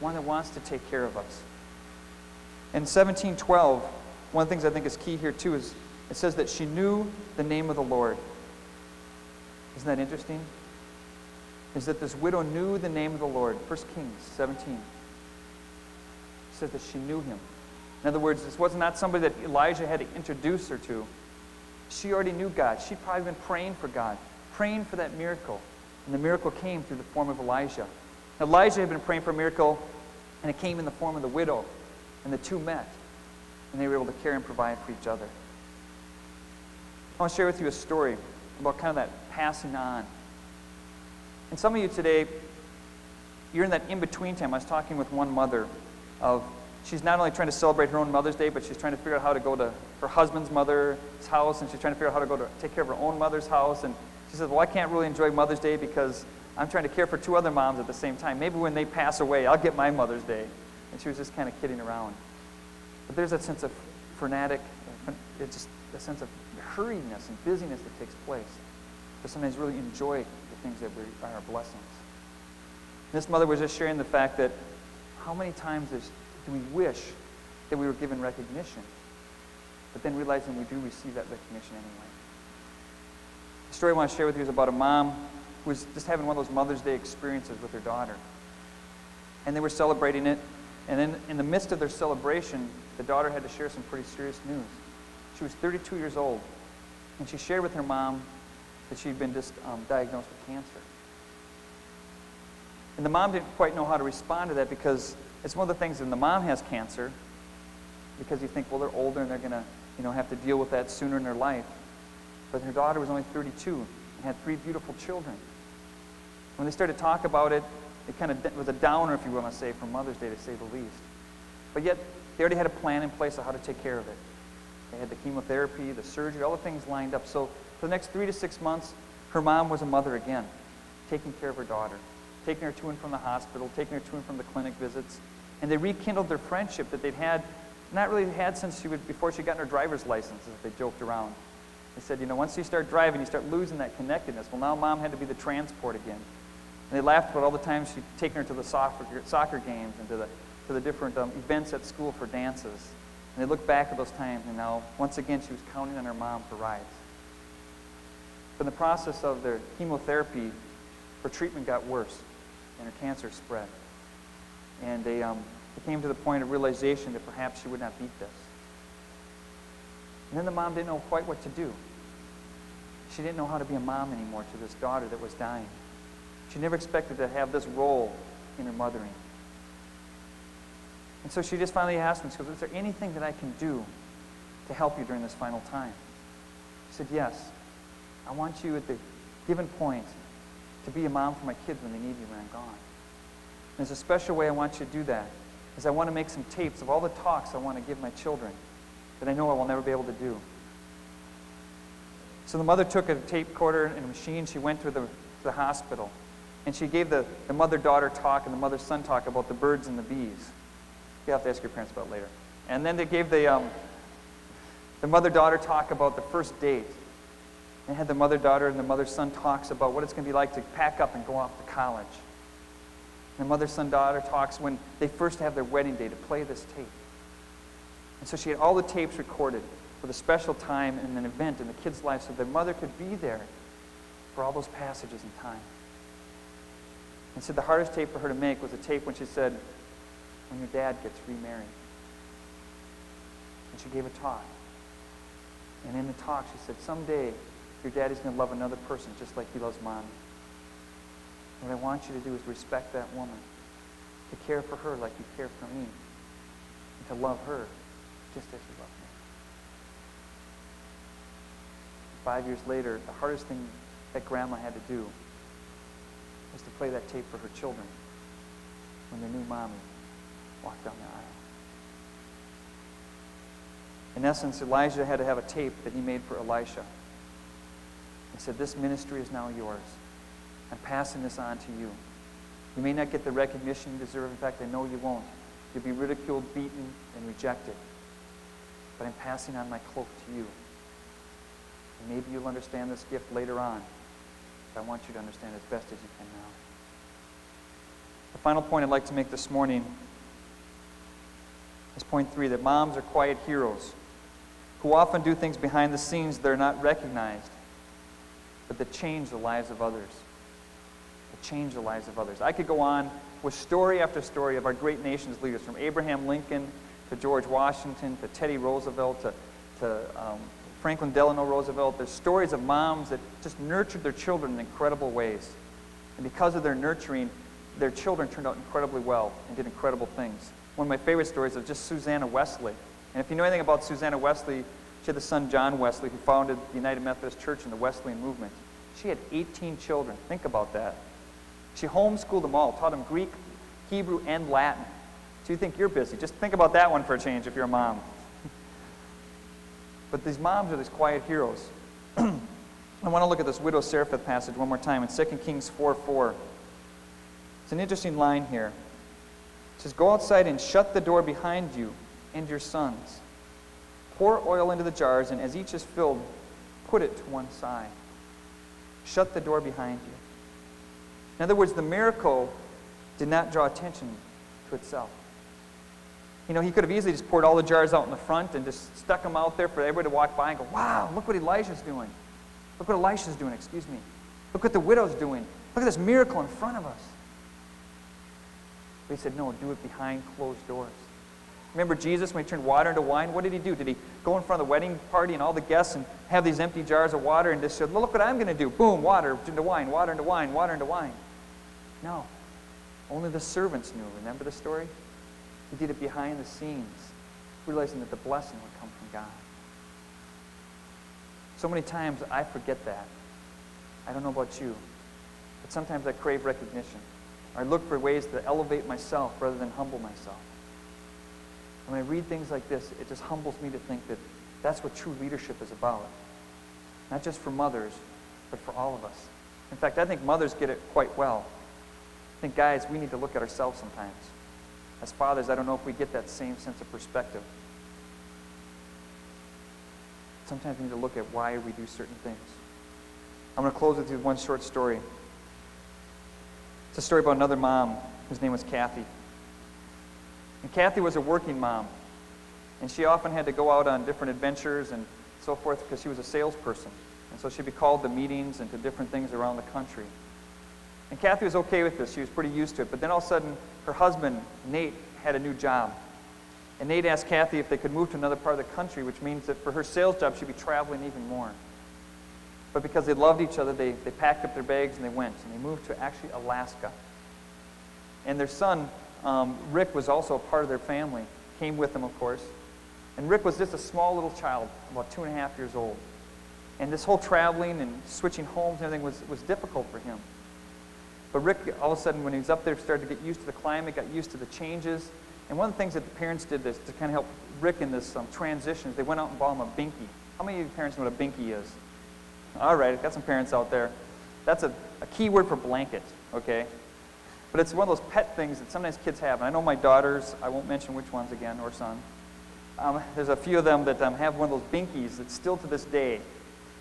one that wants to take care of us. In 1712, one of the things I think is key here too is it says that she knew the name of the Lord. Isn't that interesting? Is that this widow knew the name of the Lord. 1 Kings 17 says that she knew him. In other words, this was not somebody that Elijah had to introduce her to. She already knew God. She'd probably been praying for God, praying for that miracle. And the miracle came through the form of Elijah. Elijah had been praying for a miracle, and it came in the form of the widow. And the two met, and they were able to care and provide for each other. I want to share with you a story about kind of that passing on. And some of you today, you're in that in between time. I was talking with one mother of she's not only trying to celebrate her own Mother's Day, but she's trying to figure out how to go to her husband's mother's house, and she's trying to figure out how to go to take care of her own mother's house. And she says, Well, I can't really enjoy Mother's Day because I'm trying to care for two other moms at the same time. Maybe when they pass away, I'll get my Mother's Day. And she was just kind of kidding around. But there's that sense of frenetic, it's just a sense of hurriedness and busyness that takes place. To sometimes really enjoy the things that we, are our blessings. This mother was just sharing the fact that how many times do we wish that we were given recognition, but then realizing we do receive that recognition anyway? The story I want to share with you is about a mom who was just having one of those Mother's Day experiences with her daughter. And they were celebrating it, and then in the midst of their celebration, the daughter had to share some pretty serious news. She was 32 years old, and she shared with her mom that she'd been just um, diagnosed with cancer. And the mom didn't quite know how to respond to that because it's one of the things when the mom has cancer, because you think, well, they're older and they're going to you know, have to deal with that sooner in their life. But her daughter was only 32 and had three beautiful children. When they started to talk about it, it kind of was a downer, if you want to say, for Mother's Day, to say the least. But yet, they already had a plan in place of how to take care of it. They had the chemotherapy, the surgery, all the things lined up. So for the next three to six months, her mom was a mother again, taking care of her daughter taking her to and from the hospital, taking her to and from the clinic visits. And they rekindled their friendship that they'd had, not really had since she would, before she got her driver's license, as they joked around. They said, you know, once you start driving, you start losing that connectedness. Well, now mom had to be the transport again. And they laughed about all the times she'd taken her to the soccer, soccer games and to the to the different um, events at school for dances. And they looked back at those times, and now, once again, she was counting on her mom for rides. But in the process of their chemotherapy, her treatment got worse, and her cancer spread. And they, um, they came to the point of realization that perhaps she would not beat this. And then the mom didn't know quite what to do. She didn't know how to be a mom anymore to this daughter that was dying. She never expected to have this role in her mothering. And so she just finally asked me, she goes, Is there anything that I can do to help you during this final time? I said, Yes. I want you at the given point to be a mom for my kids when they need you when I'm gone. And there's a special way I want you to do that, is I want to make some tapes of all the talks I want to give my children that I know I will never be able to do. So the mother took a tape recorder and a machine. She went to the, the hospital. And she gave the, the mother-daughter talk and the mother-son talk about the birds and the bees. You'll have to ask your parents about later. And then they gave the, um, the mother-daughter talk about the first date. They had the mother-daughter and the mother-son talks about what it's going to be like to pack up and go off to college. And the mother-son-daughter talks when they first have their wedding day to play this tape. And so she had all the tapes recorded for the special time and an event in the kid's life so their mother could be there for all those passages in time. And said the hardest tape for her to make was a tape when she said, when your dad gets remarried. And she gave a talk. And in the talk, she said, someday your daddy's going to love another person just like he loves mommy. What I want you to do is respect that woman, to care for her like you care for me, and to love her just as you love me. Five years later, the hardest thing that grandma had to do was to play that tape for her children when their new mommy walked down the aisle. In essence, Elijah had to have a tape that he made for Elisha. He said, This ministry is now yours. I'm passing this on to you. You may not get the recognition you deserve. In fact, I know you won't. You'll be ridiculed, beaten, and rejected. But I'm passing on my cloak to you. And maybe you'll understand this gift later on. But I want you to understand as best as you can now. The final point I'd like to make this morning is point three that moms are quiet heroes who often do things behind the scenes that are not recognized, but that change the lives of others. That change the lives of others. I could go on with story after story of our great nation's leaders, from Abraham Lincoln to George Washington to Teddy Roosevelt to, to um, Franklin Delano Roosevelt. There's stories of moms that just nurtured their children in incredible ways. And because of their nurturing, their children turned out incredibly well and did incredible things. One of my favorite stories is just Susanna Wesley. And if you know anything about Susanna Wesley, she had the son John Wesley who founded the United Methodist Church and the Wesleyan movement. She had 18 children. Think about that. She homeschooled them all, taught them Greek, Hebrew, and Latin. So you think you're busy. Just think about that one for a change if you're a mom. but these moms are these quiet heroes. I want to look at this widow Zarephath passage one more time in 2 Kings 4 4. It's an interesting line here. It says, Go outside and shut the door behind you and your sons. Pour oil into the jars, and as each is filled, put it to one side. Shut the door behind you. In other words, the miracle did not draw attention to itself. You know, he could have easily just poured all the jars out in the front and just stuck them out there for everybody to walk by and go, wow, look what Elijah's doing. Look what Elisha's doing, excuse me. Look what the widow's doing. Look at this miracle in front of us. But he said, no, do it behind closed doors. Remember Jesus when he turned water into wine? What did he do? Did he go in front of the wedding party and all the guests and have these empty jars of water and just said, look what I'm going to do. Boom, water into wine, water into wine, water into wine. No. Only the servants knew. Remember the story? He did it behind the scenes, realizing that the blessing would come from God. So many times I forget that. I don't know about you, but sometimes I crave recognition. I look for ways to elevate myself rather than humble myself. When I read things like this, it just humbles me to think that that's what true leadership is about. Not just for mothers, but for all of us. In fact, I think mothers get it quite well. I think, guys, we need to look at ourselves sometimes. As fathers, I don't know if we get that same sense of perspective. Sometimes we need to look at why we do certain things. I'm going to close with you one short story. It's a story about another mom whose name was Kathy. And Kathy was a working mom. And she often had to go out on different adventures and so forth because she was a salesperson. And so she'd be called to meetings and to different things around the country. And Kathy was okay with this. She was pretty used to it. But then all of a sudden, her husband, Nate, had a new job. And Nate asked Kathy if they could move to another part of the country, which means that for her sales job, she'd be traveling even more. But because they loved each other, they, they packed up their bags and they went. And they moved to actually Alaska. And their son, um, Rick, was also a part of their family, came with them, of course. And Rick was just a small little child, about two and a half years old. And this whole traveling and switching homes and everything was, was difficult for him. But Rick, all of a sudden, when he was up there, started to get used to the climate, got used to the changes. And one of the things that the parents did this to kind of help Rick in this um, transition is they went out and bought him a binky. How many of you parents know what a binky is? All right, I've got some parents out there. That's a, a key word for blanket, okay? But it's one of those pet things that sometimes kids have. And I know my daughters, I won't mention which ones again, or son. Um, there's a few of them that um, have one of those binkies that still to this day,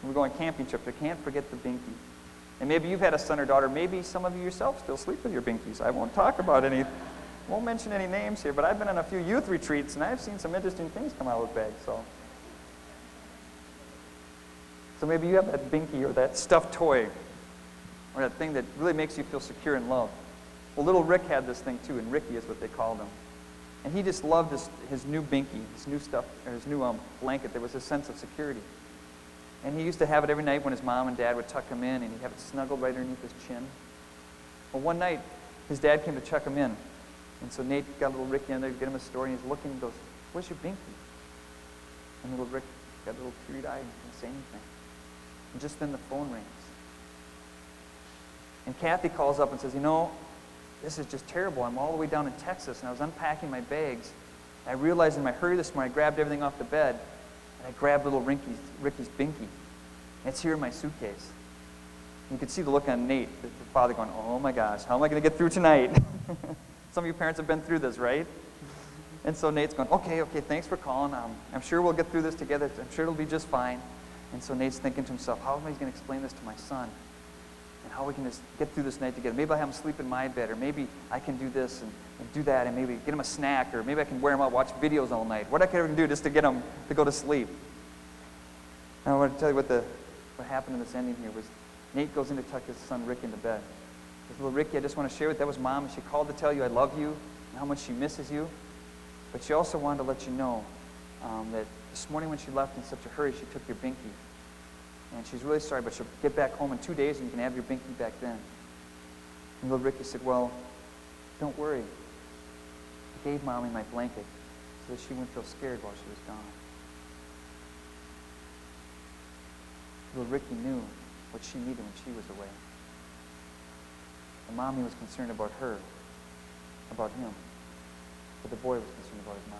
when we go on camping trips, they can't forget the binky. And maybe you've had a son or daughter. Maybe some of you yourself still sleep with your binkies. I won't talk about any, won't mention any names here, but I've been on a few youth retreats and I've seen some interesting things come out of bags. So, so maybe you have that binky or that stuffed toy or that thing that really makes you feel secure and loved. Well, little Rick had this thing too, and Ricky is what they called him. And he just loved his, his new binky, his new stuff, or his new um, blanket. There was a sense of security. And he used to have it every night when his mom and dad would tuck him in, and he'd have it snuggled right underneath his chin. Well, one night, his dad came to check him in. And so Nate got little Ricky in there to get him a story, and he's looking and goes, Where's your binky? And little Rick got a little teary eyed and didn't say anything. And just then the phone rings. And Kathy calls up and says, You know, this is just terrible. I'm all the way down in Texas, and I was unpacking my bags. I realized in my hurry this morning, I grabbed everything off the bed, and I grabbed little Ricky's, Ricky's binky. And it's here in my suitcase. And you could see the look on Nate, the father going, Oh my gosh, how am I going to get through tonight? Some of you parents have been through this, right? And so Nate's going, Okay, okay, thanks for calling. Um, I'm sure we'll get through this together. I'm sure it'll be just fine. And so Nate's thinking to himself, How am I going to explain this to my son? And how we can just get through this night together. Maybe I'll have him sleep in my bed, or maybe I can do this and, and do that, and maybe get him a snack, or maybe I can wear him out, watch videos all night. What I can do just to get him to go to sleep. And I want to tell you what, the, what happened in this ending here was Nate goes in to tuck his son Rick into bed. He says, Little Ricky, I just want to share with you, that was mom. She called to tell you I love you and how much she misses you. But she also wanted to let you know um, that this morning when she left in such a hurry, she took your binky. And she's really sorry, but she'll get back home in two days and you can have your binky back then. And little Ricky said, Well, don't worry. I gave mommy my blanket so that she wouldn't feel scared while she was gone. Little Ricky knew what she needed when she was away. And mommy was concerned about her, about him. But the boy was concerned about his mom.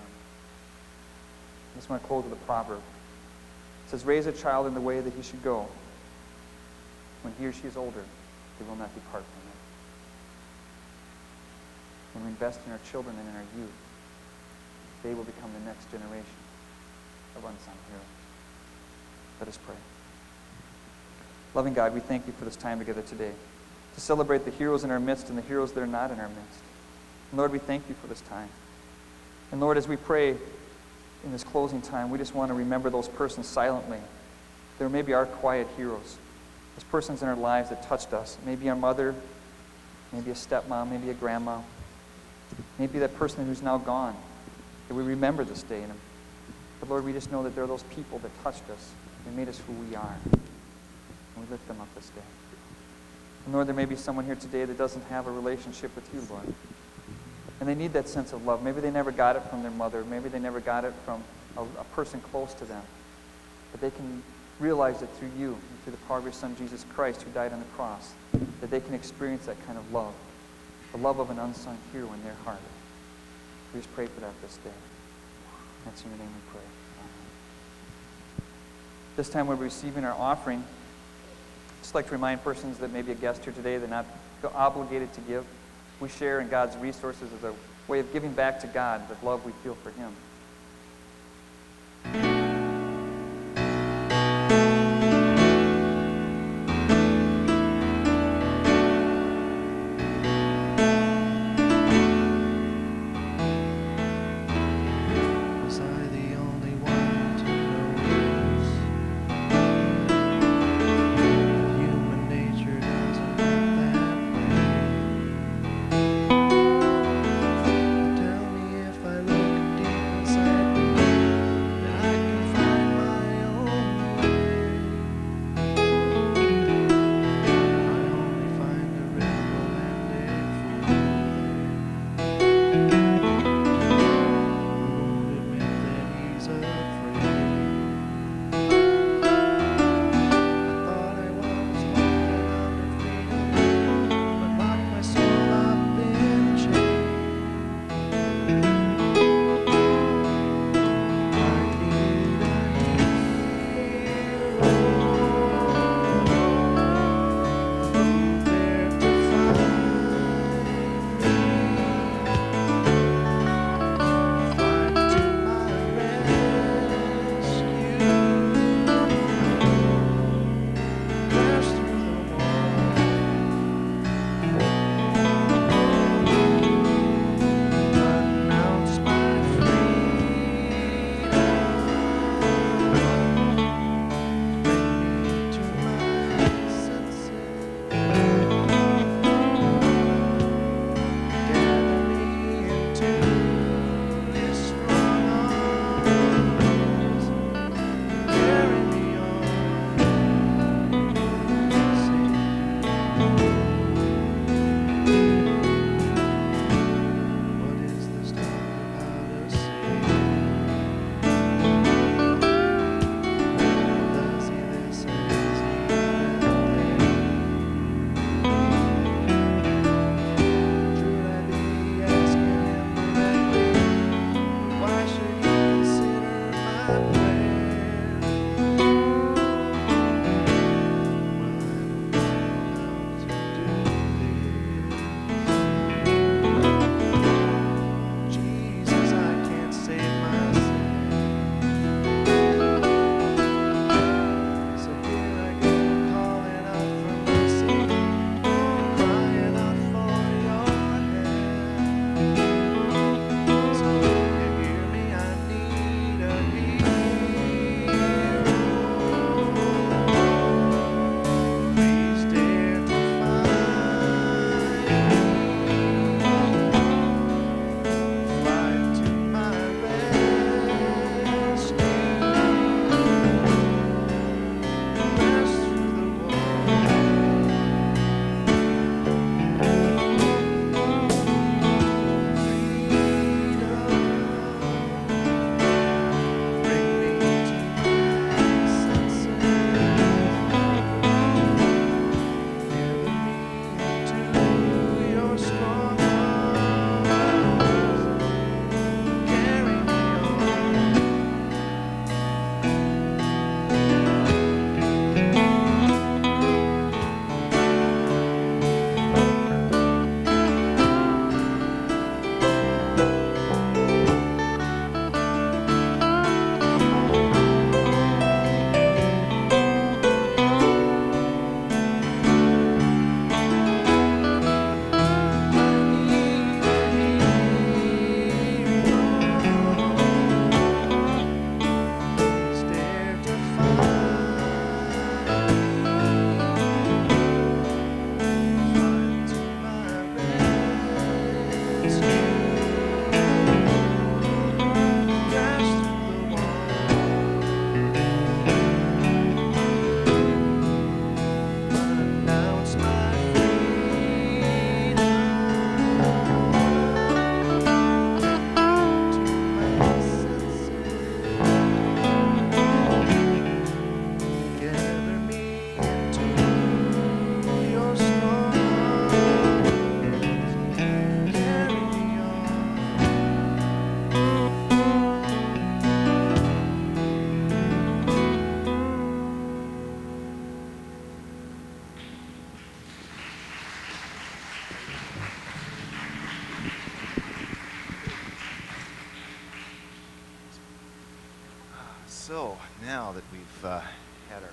I just want to close with a proverb. Says, Raise a child in the way that he should go. When he or she is older, they will not depart from it. When we invest in our children and in our youth, they will become the next generation of unsung heroes. Let us pray. Loving God, we thank you for this time together today to celebrate the heroes in our midst and the heroes that are not in our midst. And Lord, we thank you for this time. And Lord, as we pray in this closing time, we just want to remember those persons silently. There may be our quiet heroes, those persons in our lives that touched us. Maybe our mother, maybe a stepmom, maybe a grandma, maybe that person who's now gone. That we remember this day. But Lord, we just know that there are those people that touched us. They made us who we are. And we lift them up this day. And Lord, there may be someone here today that doesn't have a relationship with you, Lord. And they need that sense of love. Maybe they never got it from their mother. Maybe they never got it from a, a person close to them. But they can realize it through you through the power of your Son, Jesus Christ, who died on the cross, that they can experience that kind of love, the love of an unsung hero in their heart. We just pray for that this day. That's in your name we pray. This time we're receiving our offering. Just like to remind persons that may be a guest here today, they're not obligated to give. We share in God's resources as a way of giving back to God the love we feel for Him.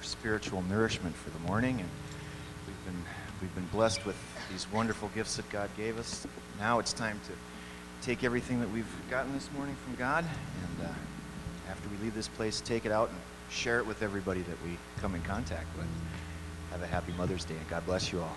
Spiritual nourishment for the morning and we've been we've been blessed with these wonderful gifts that God gave us, now it's time to take everything that we've gotten this morning from God and uh, after we leave this place, take it out and share it with everybody that we come in contact with. Have a happy Mother's Day and God bless you all.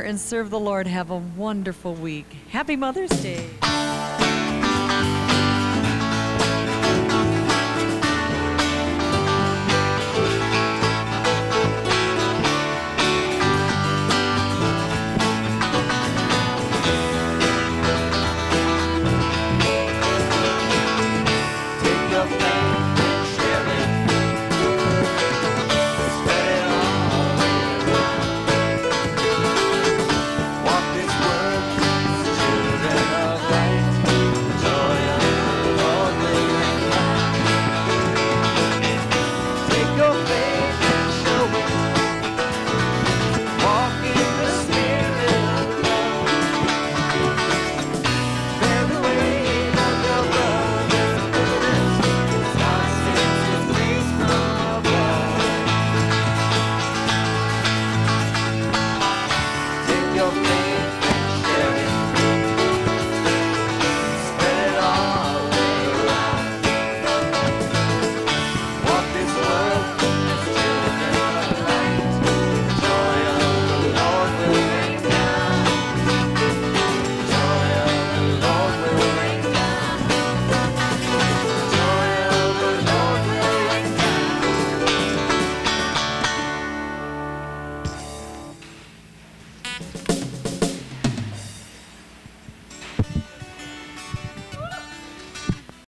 And serve the Lord. Have a wonderful week. Happy Mother's Day.